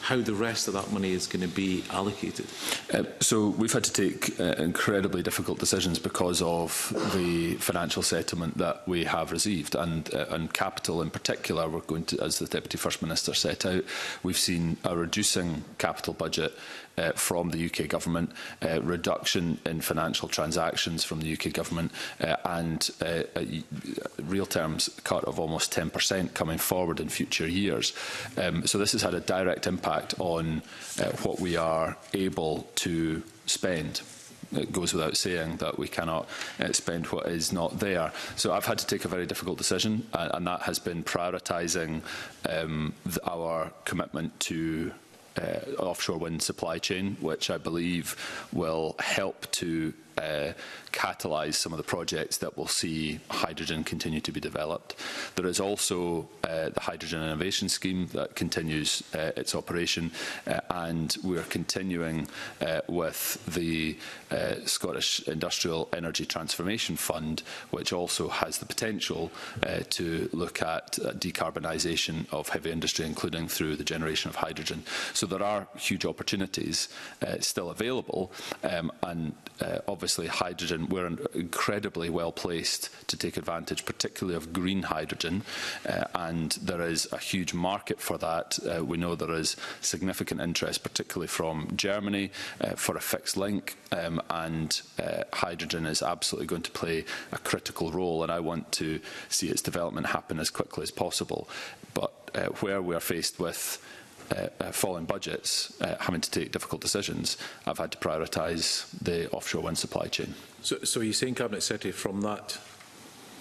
how the rest of that money is going to be allocated? Uh, so we've had to take uh, incredibly difficult decisions because of the financial settlement that we have received and uh, and capital in particular we're going to as the deputy first minister set out we've seen a reducing capital budget uh, from the UK government, uh, reduction in financial transactions from the UK government, uh, and uh, uh, real terms cut of almost 10% coming forward in future years. Um, so this has had a direct impact on uh, what we are able to spend it goes without saying that we cannot uh, spend what is not there. So I've had to take a very difficult decision, uh, and that has been prioritising um, our commitment to Uh, offshore wind supply chain, which I believe will help to uh, catalyse some of the projects that will see hydrogen continue to be developed. There is also uh, the Hydrogen Innovation Scheme that continues uh, its operation uh, and we are continuing uh, with the uh, Scottish Industrial Energy Transformation Fund which also has the potential uh, to look at uh, decarbonisation of heavy industry including through the generation of hydrogen. So there are huge opportunities uh, still available um, and uh, obviously hydrogen hydrogen, we're incredibly well placed to take advantage, particularly of green hydrogen. Uh, and there is a huge market for that. Uh, we know there is significant interest, particularly from Germany, uh, for a fixed link. Um, and uh, hydrogen is absolutely going to play a critical role. And I want to see its development happen as quickly as possible. But uh, where we are faced with uh, uh falling budgets, uh, having to take difficult decisions, I've had to prioritise the offshore wind supply chain. So, so you're saying, Cabinet Secretary, from that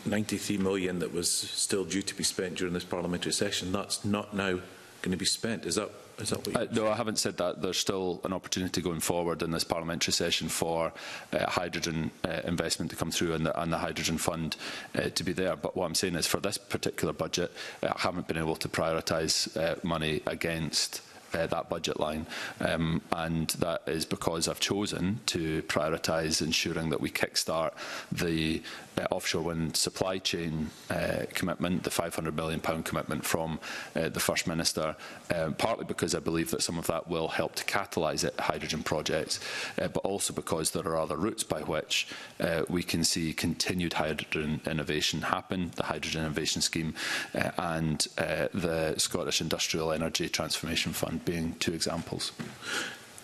93 million that was still due to be spent during this parliamentary session, that's not now going to be spent. Is that Is that what uh, no, I haven't said that. There's still an opportunity going forward in this parliamentary session for uh, hydrogen uh, investment to come through and the, and the hydrogen fund uh, to be there. But what I'm saying is for this particular budget, I haven't been able to prioritise uh, money against uh, that budget line. Um, and that is because I've chosen to prioritise ensuring that we kickstart the uh, offshore wind supply chain uh, commitment, the £500 million commitment from uh, the First Minister, uh, partly because I believe that some of that will help to catalyse hydrogen projects, uh, but also because there are other routes by which uh, we can see continued hydrogen innovation happen, the Hydrogen Innovation Scheme uh, and uh, the Scottish Industrial Energy Transformation Fund being two examples.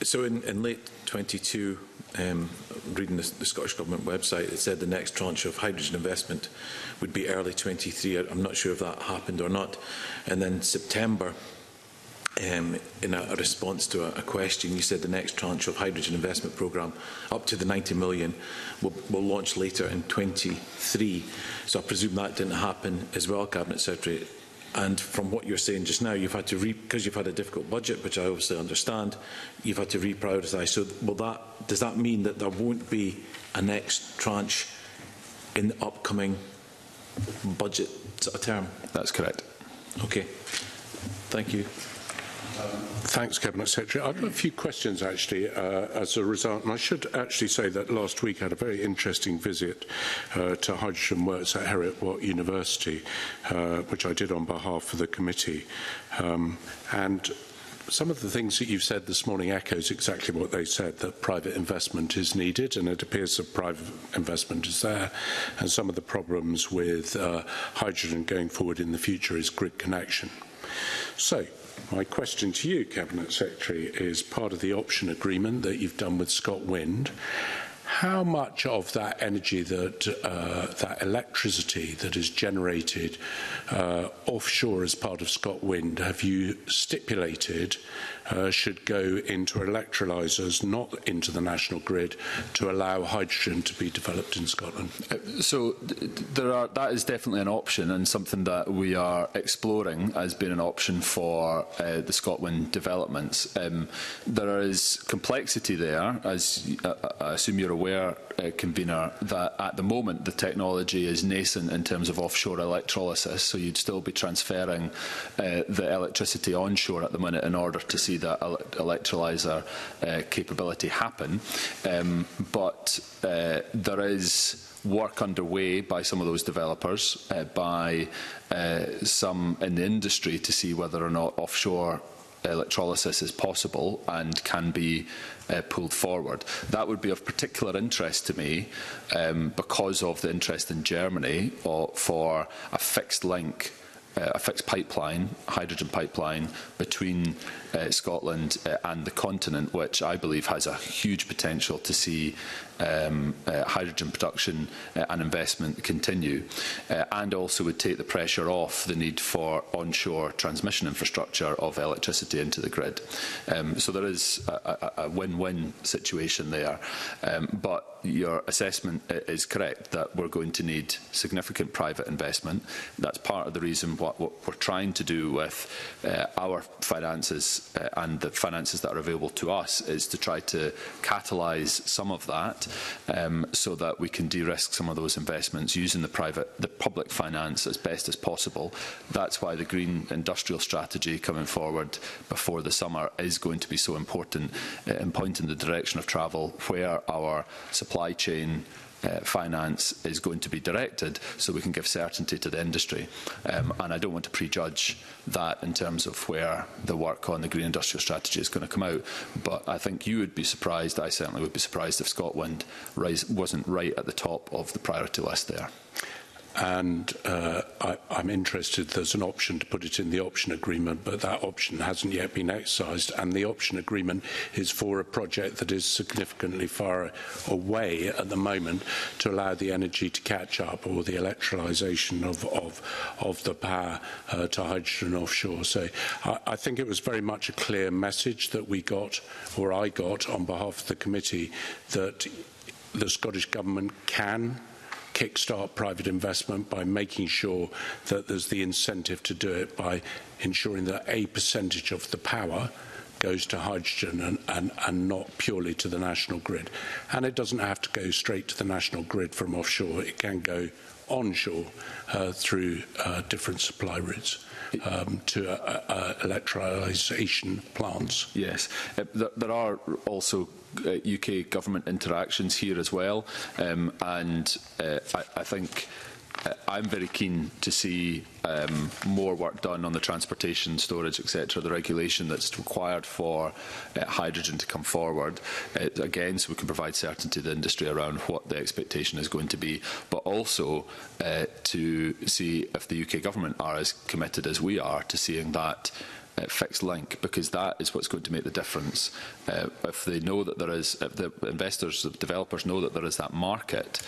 So in, in late 22, um, reading the, the Scottish Government website, it said the next tranche of hydrogen investment would be early 23. I'm not sure if that happened or not. And then September, um, in a, a response to a, a question, you said the next tranche of hydrogen investment programme, up to the 90 million, will, will launch later in 23. So I presume that didn't happen as well, Cabinet Secretary. And from what you're saying just now, you've had to, because you've had a difficult budget, which I obviously understand, you've had to reprioritise. So will that, does that mean that there won't be a next tranche in the upcoming budget term? That's correct. Okay. Thank you. Thanks, Cabinet Secretary. I've got a few questions, actually, uh, as a result. And I should actually say that last week I had a very interesting visit uh, to Hydrogen Works at Heriot Watt University, uh, which I did on behalf of the committee. Um, and some of the things that you've said this morning echoes exactly what they said, that private investment is needed, and it appears that private investment is there. And some of the problems with uh, hydrogen going forward in the future is grid connection. So, My question to you, Cabinet Secretary, is part of the option agreement that you've done with ScotWind. How much of that energy, that uh, that electricity that is generated uh, offshore as part of ScotWind, have you stipulated uh, should go into electrolysers, not into the national grid, to allow hydrogen to be developed in Scotland. Uh, so there are, that is definitely an option and something that we are exploring as being an option for uh, the Scotland developments. Um, there is complexity there, as uh, I assume you're aware, uh, convener that at the moment the technology is nascent in terms of offshore electrolysis, so you'd still be transferring uh, the electricity onshore at the minute in order to see that el electrolyzer uh, capability happen. Um, but uh, there is work underway by some of those developers, uh, by uh, some in the industry to see whether or not offshore electrolysis is possible and can be uh, pulled forward. That would be of particular interest to me um, because of the interest in Germany or uh, for a fixed link uh, a fixed pipeline, hydrogen pipeline, between uh, Scotland uh, and the continent, which I believe has a huge potential to see um, uh, hydrogen production uh, and investment continue, uh, and also would take the pressure off the need for onshore transmission infrastructure of electricity into the grid. Um, so there is a win-win situation there. Um, but your assessment uh, is correct that we're going to need significant private investment. That's part of the reason what, what we're trying to do with uh, our finances uh, and the finances that are available to us is to try to catalyse some of that um, so that we can de-risk some of those investments using the private, the public finance as best as possible. That's why the green industrial strategy coming forward before the summer is going to be so important in pointing the direction of travel, where our supply chain uh, finance is going to be directed so we can give certainty to the industry. Um, and I don't want to prejudge that in terms of where the work on the green industrial strategy is going to come out. But I think you would be surprised, I certainly would be surprised if Scotland rise, wasn't right at the top of the priority list there. and uh, I, I'm interested there's an option to put it in the option agreement, but that option hasn't yet been exercised, and the option agreement is for a project that is significantly far away at the moment to allow the energy to catch up or the electrolysation of, of, of the power uh, to hydrogen offshore. So I, I think it was very much a clear message that we got, or I got, on behalf of the committee that the Scottish Government can kickstart private investment by making sure that there's the incentive to do it by ensuring that a percentage of the power goes to hydrogen and, and, and not purely to the national grid. And it doesn't have to go straight to the national grid from offshore. It can go onshore uh, through uh, different supply routes um, to uh, uh, electrolysation plants. Yes, uh, there, there are also uh, UK government interactions here as well, um, and uh, I, I think. I'm very keen to see um, more work done on the transportation, storage, etc., the regulation that's required for uh, hydrogen to come forward, uh, again, so we can provide certainty to the industry around what the expectation is going to be, but also uh, to see if the UK government are as committed as we are to seeing that uh, fixed link because that is what's going to make the difference. Uh, if they know that there is, if the investors, the developers know that there is that market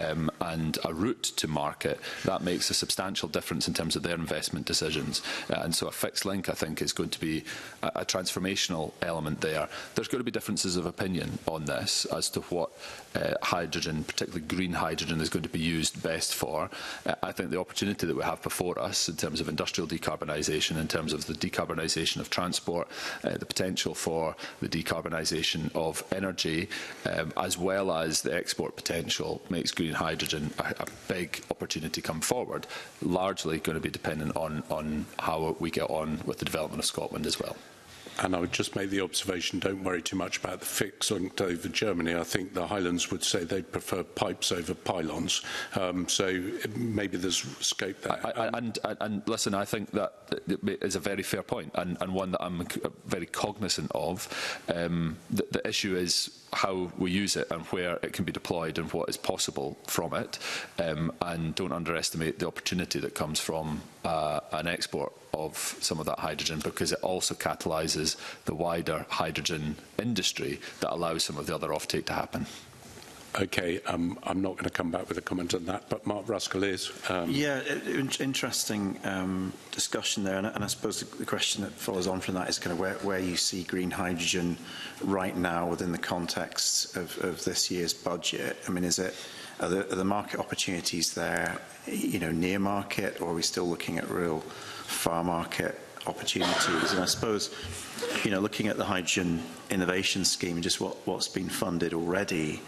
um, and a route to market, that makes a substantial difference in terms of their investment decisions. Uh, and so a fixed link, I think, is going to be a, a transformational element there. There's going to be differences of opinion on this as to what uh, hydrogen, particularly green hydrogen, is going to be used best for. Uh, I think the opportunity that we have before us in terms of industrial decarbonisation, in terms of the decarbonisation decarbonisation of transport, uh, the potential for the decarbonisation of energy, um, as well as the export potential, makes green hydrogen a, a, big opportunity come forward, largely going to be dependent on, on how we get on with the development of Scotland as well. And I would just make the observation, don't worry too much about the fix over Germany. I think the Highlands would say they'd prefer pipes over pylons. Um, so maybe there's scope there. I, I, and, and, and listen, I think that is a very fair point and, and one that I'm very cognizant of. Um, the, the issue is how we use it and where it can be deployed and what is possible from it um, and don't underestimate the opportunity that comes from uh, an export of some of that hydrogen because it also catalyses the wider hydrogen industry that allows some of the other offtake to happen. Okay, um, I'm not going to come back with a comment on that, but Mark Ruskell is. Um... Yeah, interesting um, discussion there, and, and I suppose the, the question that follows on from that is kind of where, where you see green hydrogen right now within the context of, of this year's budget. I mean, is it are the, are the market opportunities there, you know, near market, or are we still looking at real? farm market opportunities. And I suppose, you know, looking at the hydrogen innovation scheme and just what, what's been funded already,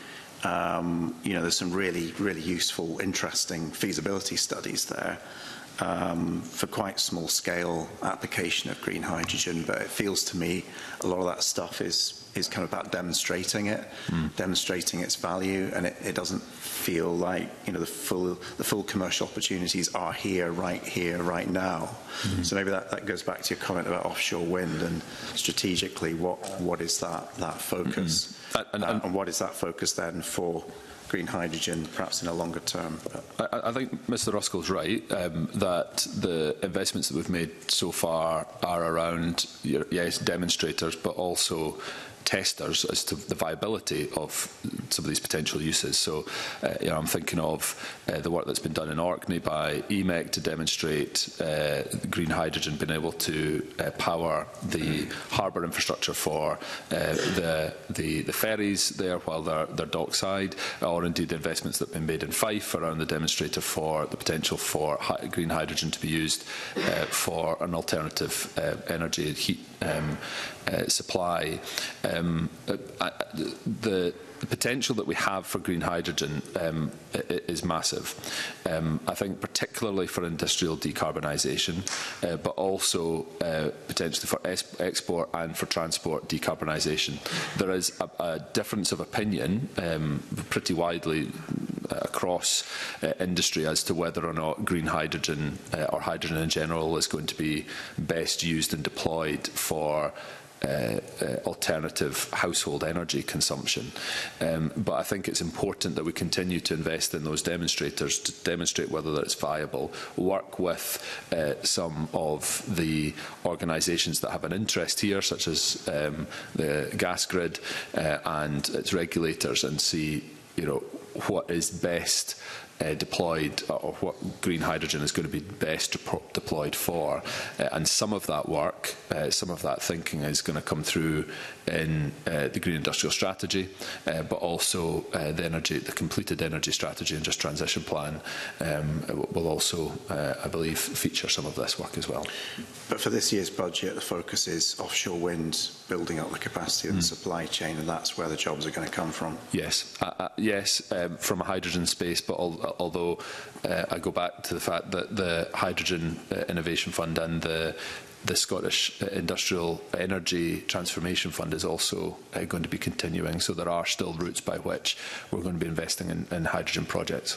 um, you know, there's some really, really useful, interesting feasibility studies there um, for quite small scale application of green hydrogen. But it feels to me a lot of that stuff is is kind of about demonstrating it, mm. demonstrating its value, and it, it doesn't feel like you know the full the full commercial opportunities are here, right here, right now. Mm. So maybe that, that goes back to your comment about offshore wind and strategically what what is that that focus, mm. uh, and, and, uh, and what is that focus then for green hydrogen, perhaps in a longer term. I, I think Mr Roskell's right um, that the investments that we've made so far are around, yes, demonstrators, but also testers as to the viability of some of these potential uses. So uh, you know, I'm thinking of uh, the work that's been done in Orkney by EMEC to demonstrate uh, green hydrogen being able to uh, power the harbour infrastructure for uh, the, the, the ferries there while they're, they're dockside, or indeed the investments that have been made in Fife around the demonstrator for the potential for hi green hydrogen to be used uh, for an alternative uh, energy heat um, uh, supply. Uh, um, the, the potential that we have for green hydrogen um, is massive. Um, I think particularly for industrial decarbonisation, uh, but also uh, potentially for export and for transport decarbonisation. There is a, a difference of opinion um, pretty widely uh, across uh, industry as to whether or not green hydrogen uh, or hydrogen in general is going to be best used and deployed for Uh, uh, alternative household energy consumption. Um, but I think it's important that we continue to invest in those demonstrators to demonstrate whether that's viable, work with uh, some of the organisations that have an interest here, such as um, the gas grid uh, and its regulators, and see you know, what is best uh, deployed or what green hydrogen is going to be best dep deployed for. Uh, and some of that work, uh, some of that thinking is going to come through in uh, the green industrial strategy, uh, but also uh, the energy, the completed energy strategy and just transition plan um, will also, uh, I believe, feature some of this work as well. But for this year's budget, the focus is offshore wind, building up the capacity of mm. the hmm. supply chain, and that's where the jobs are going to come from. Yes, uh, uh, yes, um, from a hydrogen space, but al uh, although uh, I go back to the fact that the Hydrogen uh, Innovation Fund and the the Scottish uh, Industrial Energy Transformation Fund is also uh, going to be continuing. So there are still routes by which we're going to be investing in, in hydrogen projects.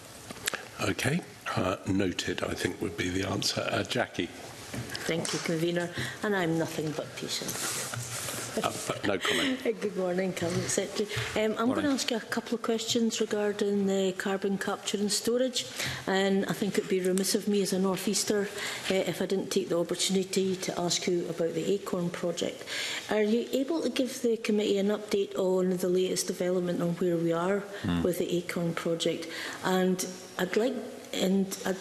Okay, uh, noted, I think would be the answer. Uh, Jackie. Thank you, Convener. And I'm nothing but patient. Uh, no comment. Good morning, Cabinet Secretary. Um, I'm morning. going to ask you a couple of questions regarding the carbon capture and storage. And I think it would be remiss of me as a North Easter uh, if I didn't take the opportunity to ask you about the ACORN project. Are you able to give the committee an update on the latest development on where we are mm. with the ACORN project? And I'd like and I'd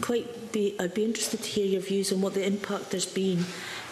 quite be, I'd be interested to hear your views on what the impact has been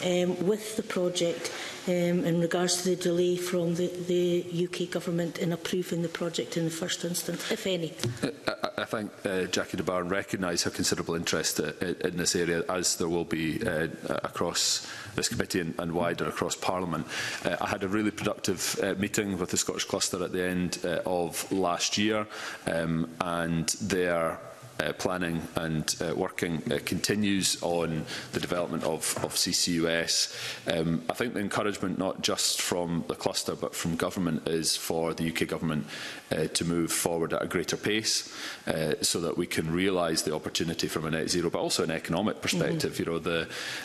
um, with the project um, in regards to the delay from the, the UK government in approving the project in the first instance, if any. Uh, I, I think uh, Jackie DeBarn Barn recognise her considerable interest uh, in this area, as there will be uh, across this committee and, and wider across Parliament. Uh, I had a really productive uh, meeting with the Scottish Cluster at the end uh, of last year, um, and their uh, planning and uh, working uh, continues on the development of, of CCUS. Um, I think the encouragement, not just from the cluster but from government, is for the UK government uh, to move forward at a greater pace uh, so that we can realise the opportunity from a net zero, but also an economic perspective. Mm -hmm. You know, the,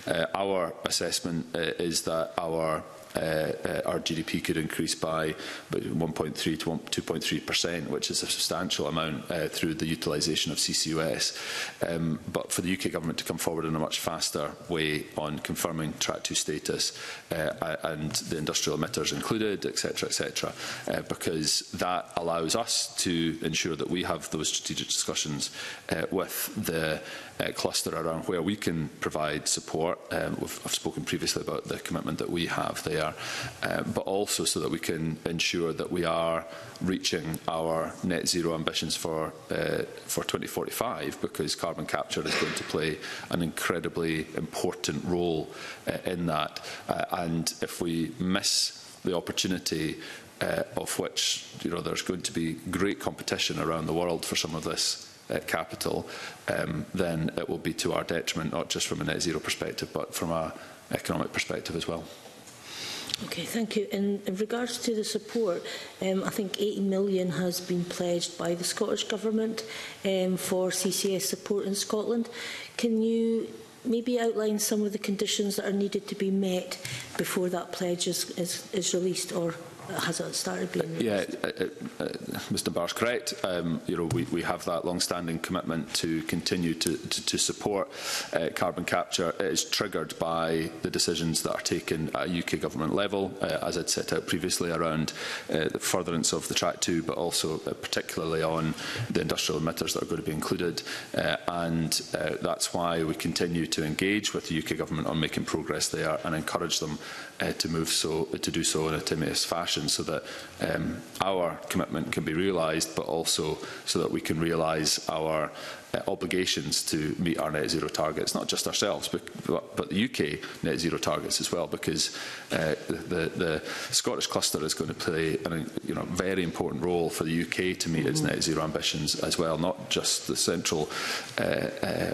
uh, our assessment uh, is that our Uh, uh, our GDP could increase by 1.3 to 2.3%, which is a substantial amount uh, through the utilisation of CCUS. Um, but for the UK government to come forward in a much faster way on confirming Track 2 status uh, and the industrial emitters included, etc., etc., uh, because that allows us to ensure that we have those strategic discussions uh, with the uh, cluster around where we can provide support. Um, I've spoken previously about the commitment that we have there, uh, but also so that we can ensure that we are reaching our net zero ambitions for uh, for 2045, because carbon capture is going to play an incredibly important role uh, in that. Uh, and if we miss the opportunity uh, of which you know there's going to be great competition around the world for some of this uh, capital, um, then it will be to our detriment, not just from a net zero perspective, but from an economic perspective as well. Okay, thank you. In, in regards to the support, um, I think 80 million has been pledged by the Scottish Government um, for CCS support in Scotland. Can you maybe outline some of the conditions that are needed to be met before that pledge is, is, is released or has it started being used? Yeah, uh, uh, uh Mr Barr's correct. Um, you know, we, we have that long-standing commitment to continue to, to, to support uh, carbon capture. It is triggered by the decisions that are taken at a UK government level, uh, as I'd set out previously around uh, the furtherance of the Track 2, but also uh, particularly on the industrial emitters that are going to be included. Uh, and uh, that's why we continue to engage with the UK government on making progress there and encourage them uh, to move so uh, to do so in a timorous fashion, so that um, our commitment can be realized but also so that we can realize our uh, obligations to meet our net zero targets, not just ourselves, but, but the UK net zero targets as well, because uh, the, the Scottish cluster is going to play a you know, very important role for the UK to meet its mm-hmm. net zero ambitions as well, not just the central uh, uh,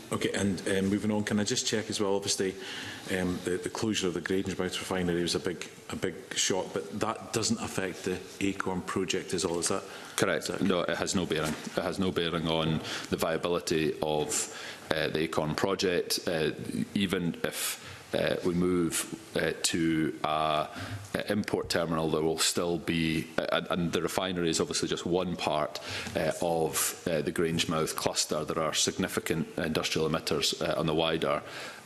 Okay, and um, moving on, can I just check as well, obviously, um, the, the closure of the Grangemouth refinery was a big, a big shot, but that doesn't affect the ACORN project as all. Is that correct? Is that No, it has no bearing. It has no bearing on the viability of uh, the ACORN project, uh, even if uh, we move uh, to a import terminal, there will still be, uh, and the refinery is obviously just one part uh, of uh, the Grangemouth cluster. There are significant industrial emitters uh, on the wider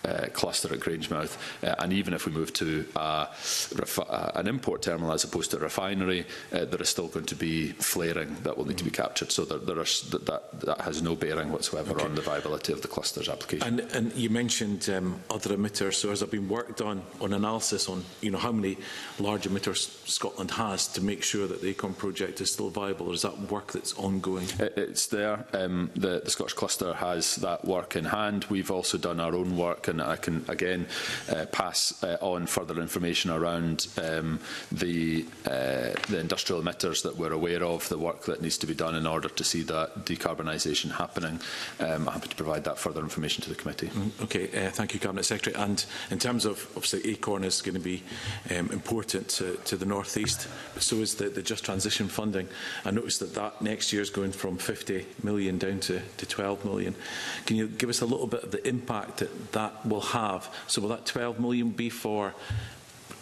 uh, cluster at Grangemouth. Uh, and even if we move to a, uh, an import terminal as opposed to a refinery, uh, there is still going to be flaring that will need to be mm. captured. So there, there are, that, that has no bearing whatsoever okay. on the viability of the cluster's application. And, and you mentioned um, other emitters. So has there been worked on on analysis on you know how many large emitters Scotland has to make sure that the Econ project is still viable, or is that work that's ongoing? It, it's there. Um, the, the Scottish cluster has that work in hand. We've also done our own work and I can again uh, pass uh, on further information around um, the uh, the industrial emitters that we're aware of, the work that needs to be done in order to see that decarbonisation happening. Um, I'm happy to provide that further information to the committee. Mm, okay, uh, thank you, Cabinet Secretary. And in terms of obviously ACORN is going to be um, important to, to the North East, but so is the, the Just Transition funding. I noticed that that next year is going from 50 million down to, to 12 million. Can you give us a little bit of the impact that that will have. So will that 12 million be for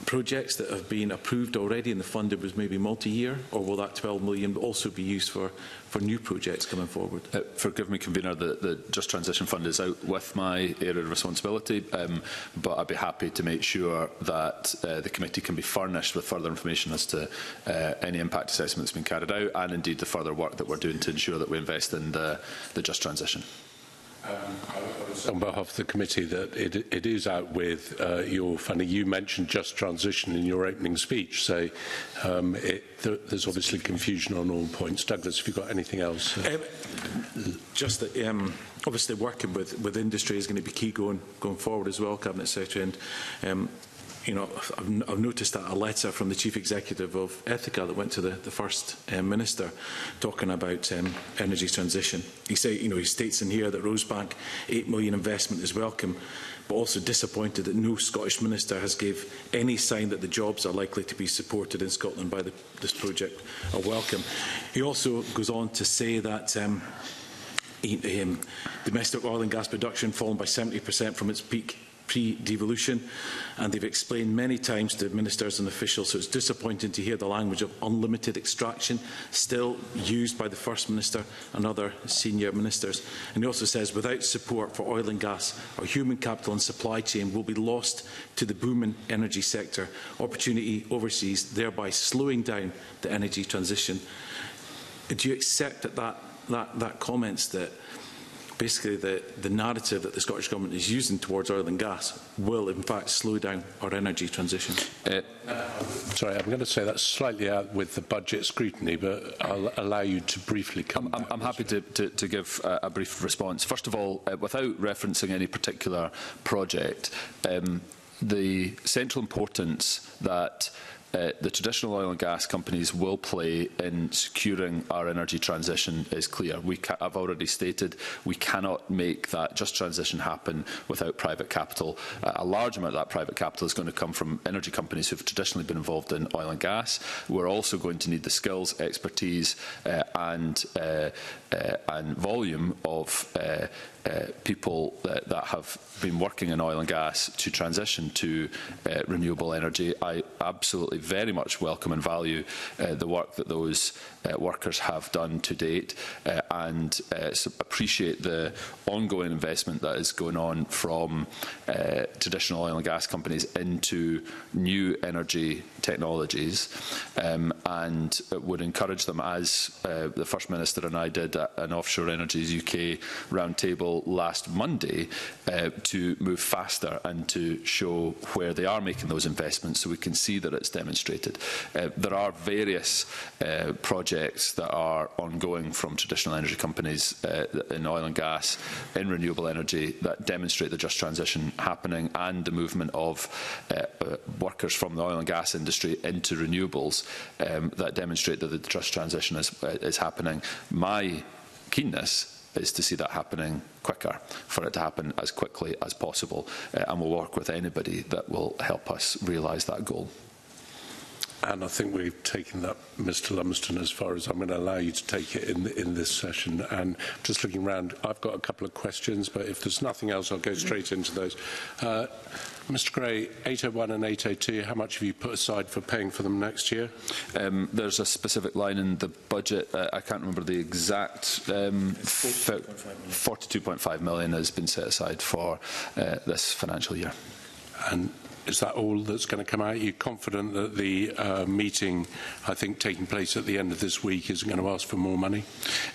projects that have been approved already and the funder was maybe multi-year, or will that 12 million also be used for, for new projects coming forward? Uh, forgive me, Convener, the, the Just Transition Fund is out with my area of responsibility, um, but I'd be happy to make sure that uh, the committee can be furnished with further information as to uh, any impact assessment that's been carried out and indeed the further work that we're doing to ensure that we invest in the, the Just Transition on behalf of the committee that it, it is out with uh, your funding. You mentioned just transition in your opening speech, so um, it, th there's obviously confusion on all points. Douglas, if you've got anything else? Uh, um, just that um, obviously working with, with industry is going to be key going, going forward as well, Cabinet Secretary. And, um, you know, I've, I've, noticed that a letter from the chief executive of Ethica that went to the, the first um, minister talking about um, energy transition. He say, you know, he states in here that Rosebank 8 million investment is welcome, but also disappointed that no Scottish minister has gave any sign that the jobs are likely to be supported in Scotland by the, this project are welcome. He also goes on to say that. Um, um domestic oil and gas production fallen by 70% from its peak pre-devolution, and they've explained many times to ministers and officials, so it's disappointing to hear the language of unlimited extraction still used by the First Minister and other senior ministers. And he also says, without support for oil and gas, our human capital and supply chain will be lost to the booming energy sector, opportunity overseas, thereby slowing down the energy transition. Do you accept that that, that, that comments that basically the, the narrative that the Scottish Government is using towards oil and gas will in fact slow down our energy transition. Uh, sorry, I'm going to say that's slightly out with the budget scrutiny, but I'll allow you to briefly come I'm, I'm happy to, to, to give a, a brief response. First of all, uh, without referencing any particular project, um, the central importance that uh, the traditional oil and gas companies will play in securing our energy transition is clear. We I've already stated we cannot make that just transition happen without private capital. Uh, a large amount of that private capital is going to come from energy companies who have traditionally been involved in oil and gas. We're also going to need the skills, expertise uh, and uh, uh, and volume of uh, uh, people that, that have been working in oil and gas to transition to uh, renewable energy. I absolutely very much welcome and value uh, the work that those uh, workers have done to date uh, and uh, appreciate the ongoing investment that is going on from uh, traditional oil and gas companies into new energy technologies um, and would encourage them, as uh, the First Minister and I did at an Offshore Energies UK roundtable last Monday, uh, to move faster and to show where they are making those investments so we can see that it's demonstrated. Uh, there are various uh, projects projects that are ongoing from traditional energy companies uh, in oil and gas, in renewable energy, that demonstrate the just transition happening and the movement of uh, uh workers from the oil and gas industry into renewables um, that demonstrate that the just transition is, uh, is happening. My keenness is to see that happening quicker, for it to happen as quickly as possible. Uh, and we'll work with anybody that will help us realise that goal. And I think we've taken that, Mr Lumsden, as far as I'm going to allow you to take it in, in this session. And just looking around, I've got a couple of questions, but if there's nothing else, I'll go straight into those. Uh, Mr Gray, 801 and 802, how much have you put aside for paying for them next year? Um, there's a specific line in the budget. Uh, I can't remember the exact... Um, 42.5 million. 42.5 million has been set aside for uh, this financial year. And Is that all that's going to come out? you confident that the uh, meeting, I think, taking place at the end of this week isn't going to ask for more money?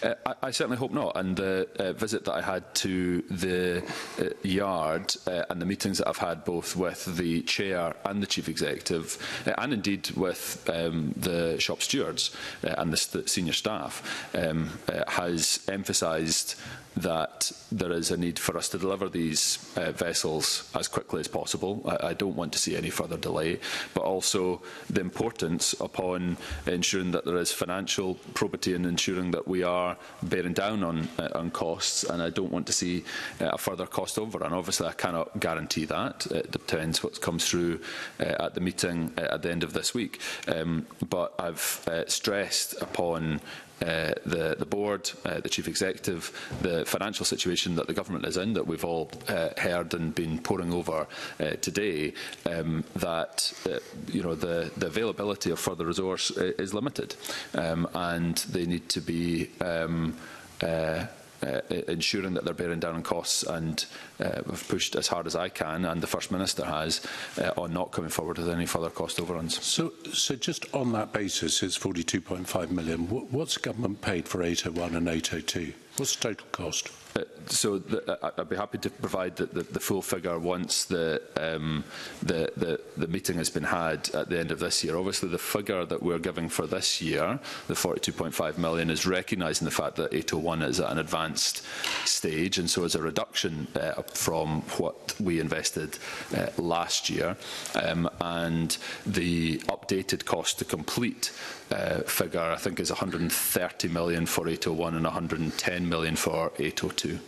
Uh, I, I certainly hope not. And the uh, visit that I had to the uh, yard uh, and the meetings that I've had both with the chair and the chief executive, uh, and indeed with um, the shop stewards uh, and the, the senior staff, um, uh, has emphasised that there is a need for us to deliver these uh, vessels as quickly as possible. I, I don't want want to see any further delay, but also the importance upon ensuring that there is financial probity and ensuring that we are bearing down on, uh, on costs. And I don't want to see uh, a further cost over. And Obviously, I cannot guarantee that. Uh, it depends what comes through uh, at the meeting uh, at the end of this week. Um, but I've stressed upon uh, the, the board, uh, the chief executive, the financial situation that the government is in, that we've all uh, heard and been poring over uh, today, um, that uh, you know the, the availability of further resource uh, is limited, um, and they need to be. Um, uh, uh, e, ensuring that they're bearing down on costs and uh, we've pushed as hard as I can and the First Minister has uh, on not coming forward with any further cost overruns. So, so just on that basis, it's 42.5 million. What's government paid for 801 and 802? What's the total cost? Uh, so the, uh, I'd be happy to provide the, the, the full figure once the, um, the, the, the meeting has been had at the end of this year. Obviously, the figure that we're giving for this year, the 42.5 million, is recognising the fact that 801 is at an advanced stage, and so is a reduction uh, from what we invested uh, last year. Um, and the updated cost to complete uh, figure, I think, is 130 million for 801 and 110 million for 802.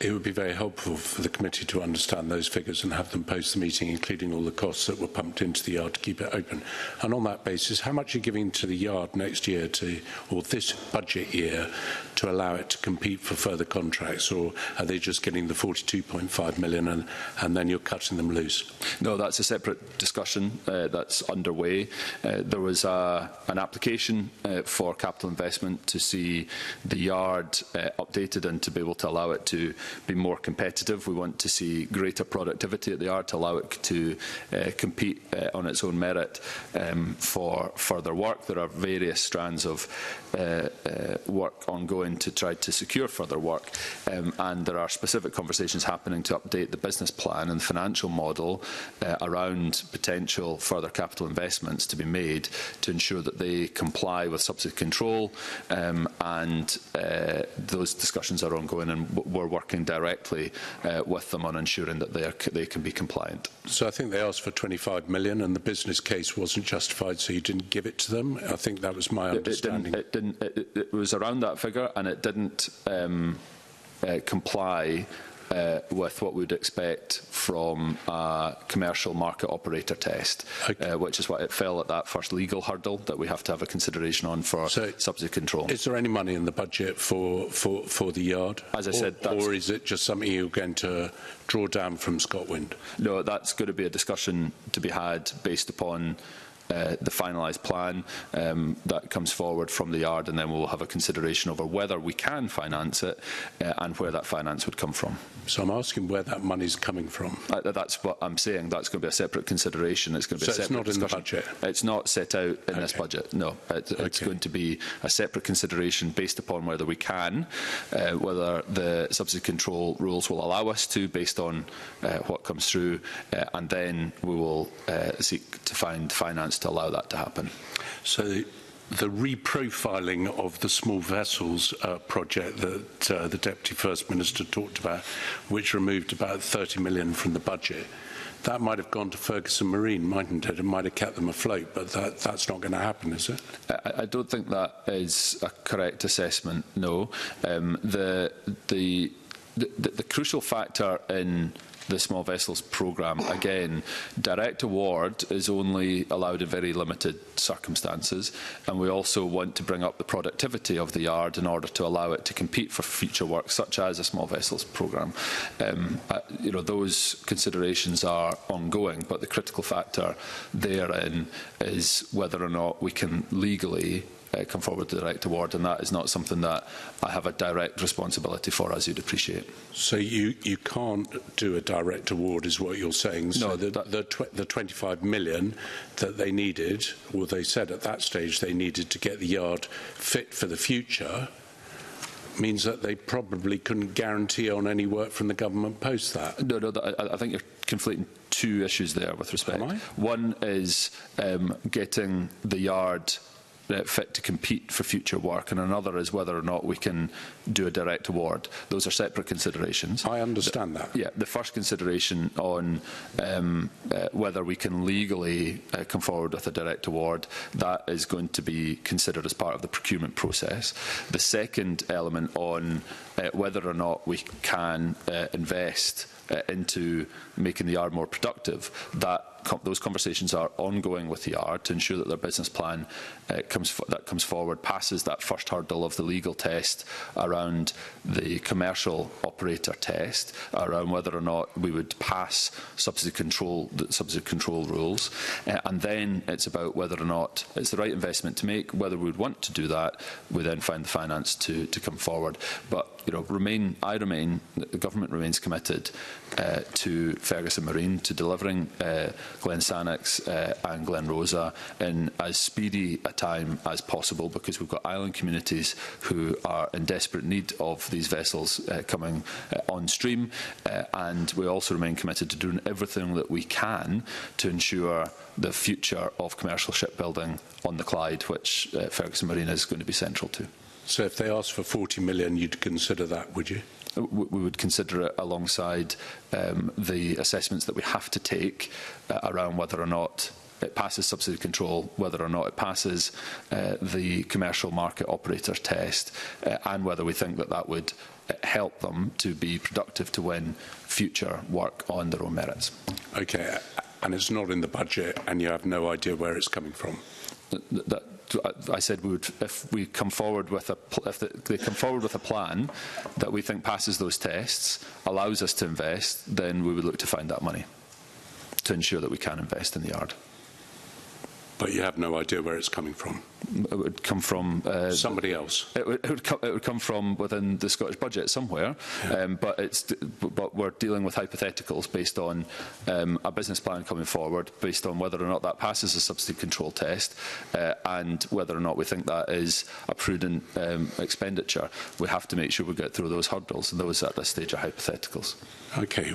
It would be very helpful for the committee to understand those figures and have them post the meeting, including all the costs that were pumped into the yard to keep it open. And on that basis, how much are you giving to the yard next year, to, or this budget year, to allow it to compete for further contracts, or are they just getting the 42.5 million and, and then you're cutting them loose? No, that's a separate discussion uh, that's underway. Uh, there was a, an application uh, for capital investment to see the yard uh, updated and to be able to allow it to be more competitive. We want to see greater productivity at the yard to allow it to uh, compete uh, on its own merit um, for further work. There are various strands of uh, uh, work ongoing going to try to secure further work. Um, and there are specific conversations happening to update the business plan and financial model uh, around potential further capital investments to be made to ensure that they comply with subsidy control. Um, and uh, those discussions are ongoing, and we're working directly uh, with them on ensuring that they, are, they can be compliant. So I think they asked for 25 million, and the business case wasn't justified, so you didn't give it to them. I think that was my understanding. It, it, didn't, it, didn't, it, it was around that figure and it didn't um, uh, comply uh, with what we'd expect from a commercial market operator test, okay. uh, which is why it fell at that first legal hurdle that we have to have a consideration on for so subsidy control. Is there any money in the budget for, for, for the yard? As I or, said, or is it just something you're going to draw down from Scotland? No, that's going to be a discussion to be had based upon Uh, the finalised plan um, that comes forward from the yard, and then we'll have a consideration over whether we can finance it uh, and where that finance would come from. So I'm asking where that money is coming from. Uh, that's what I'm saying. That's going to be a separate consideration. It's going to be so a separate it's not discussion. in the budget. It's not set out in okay. this budget. No, it, it's going to be a separate consideration based upon whether we can, uh, whether the subsidy control rules will allow us to, based on uh, what comes through, uh, and then we will uh, seek to find finance to allow that to happen. So the reprofiling of the small vessels uh, project that uh, the Deputy First Minister talked about, which removed about 30 million from the budget, that might have gone to Ferguson Marine, mightn't it? It might have kept them afloat, but that, that's not going to happen, is it? I, I don't think that is a correct assessment, no. Um, the, the, the, the crucial factor in the small vessels program Again, direct award is only allowed in very limited circumstances, and we also want to bring up the productivity of the yard in order to allow it to compete for future work, such as a small vessels program Um, uh, you know, those considerations are ongoing, but the critical factor therein is whether or not we can legally uh, come forward with the right award, and that is not something that I have a direct responsibility for, as you'd appreciate. So you, you can't do a direct award, is what you're saying? So no, the, that, the, tw the 25 million that they needed, or they said at that stage they needed to get the yard fit for the future, means that they probably couldn't guarantee on any work from the government post that. No, no, I, I think you're conflating two issues there with respect. One is um, getting the yard uh, fit to compete for future work, and another is whether or not we can do a direct award. Those are separate considerations. I understand the, that. Yeah, the first consideration on um, uh, whether we can legally uh, come forward with a direct award, that is going to be considered as part of the procurement process. The second element on uh, whether or not we can uh, invest uh, into making the yard more productive, that those conversations are ongoing with the yard to ensure that their business plan uh, comes that comes forward passes that first hurdle of the legal test around the commercial operator test around whether or not we would pass subsidy control the subsidy control rules, uh, and then it's about whether or not it's the right investment to make. Whether we would want to do that, we then find the finance to to come forward. But you know, remain I remain the government remains committed uh, to Ferguson Marine to delivering uh, Glen Sannox uh, and Glen Rosa in as speedy a time as possible because we've got island communities who are in desperate need of these vessels uh, coming uh, on stream uh, and we also remain committed to doing everything that we can to ensure the future of commercial shipbuilding on the Clyde, which uh, Ferguson Marina is going to be central to. So if they asked for 40 million, you'd consider that, would you? Uh, we would consider it alongside um, the assessments that we have to take uh, around whether or not it passes subsidy control, whether or not it passes uh, the commercial market operator test, uh, and whether we think that that would uh, help them to be productive to win future work on their own merits. Okay, and it's not in the budget, and you have no idea where it's coming from. Th that, I said we would, if we come forward with a if they come forward with a plan that we think passes those tests, allows us to invest, then we would look to find that money to ensure that we can invest in the yard. But you have no idea where it's coming from. It would come from... Uh, Somebody else. It would, it, would come, it would come from within the Scottish budget somewhere, yeah. um, but, it's, but we're dealing with hypotheticals based on um, a business plan coming forward, based on whether or not that passes a subsidy control test uh, and whether or not we think that is a prudent um, expenditure. We have to make sure we get through those hurdles, and those at this stage are hypotheticals. Okay.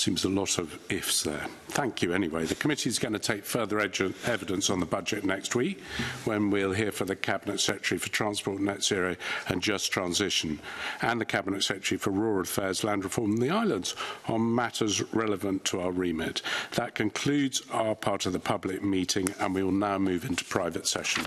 Seems a lot of ifs there. Thank you anyway. The committee is going to take further evidence on the budget next week when we'll hear from the Cabinet Secretary for Transport, Net Zero and Just Transition and the Cabinet Secretary for Rural Affairs, Land Reform and the Islands on matters relevant to our remit. That concludes our part of the public meeting and we will now move into private session.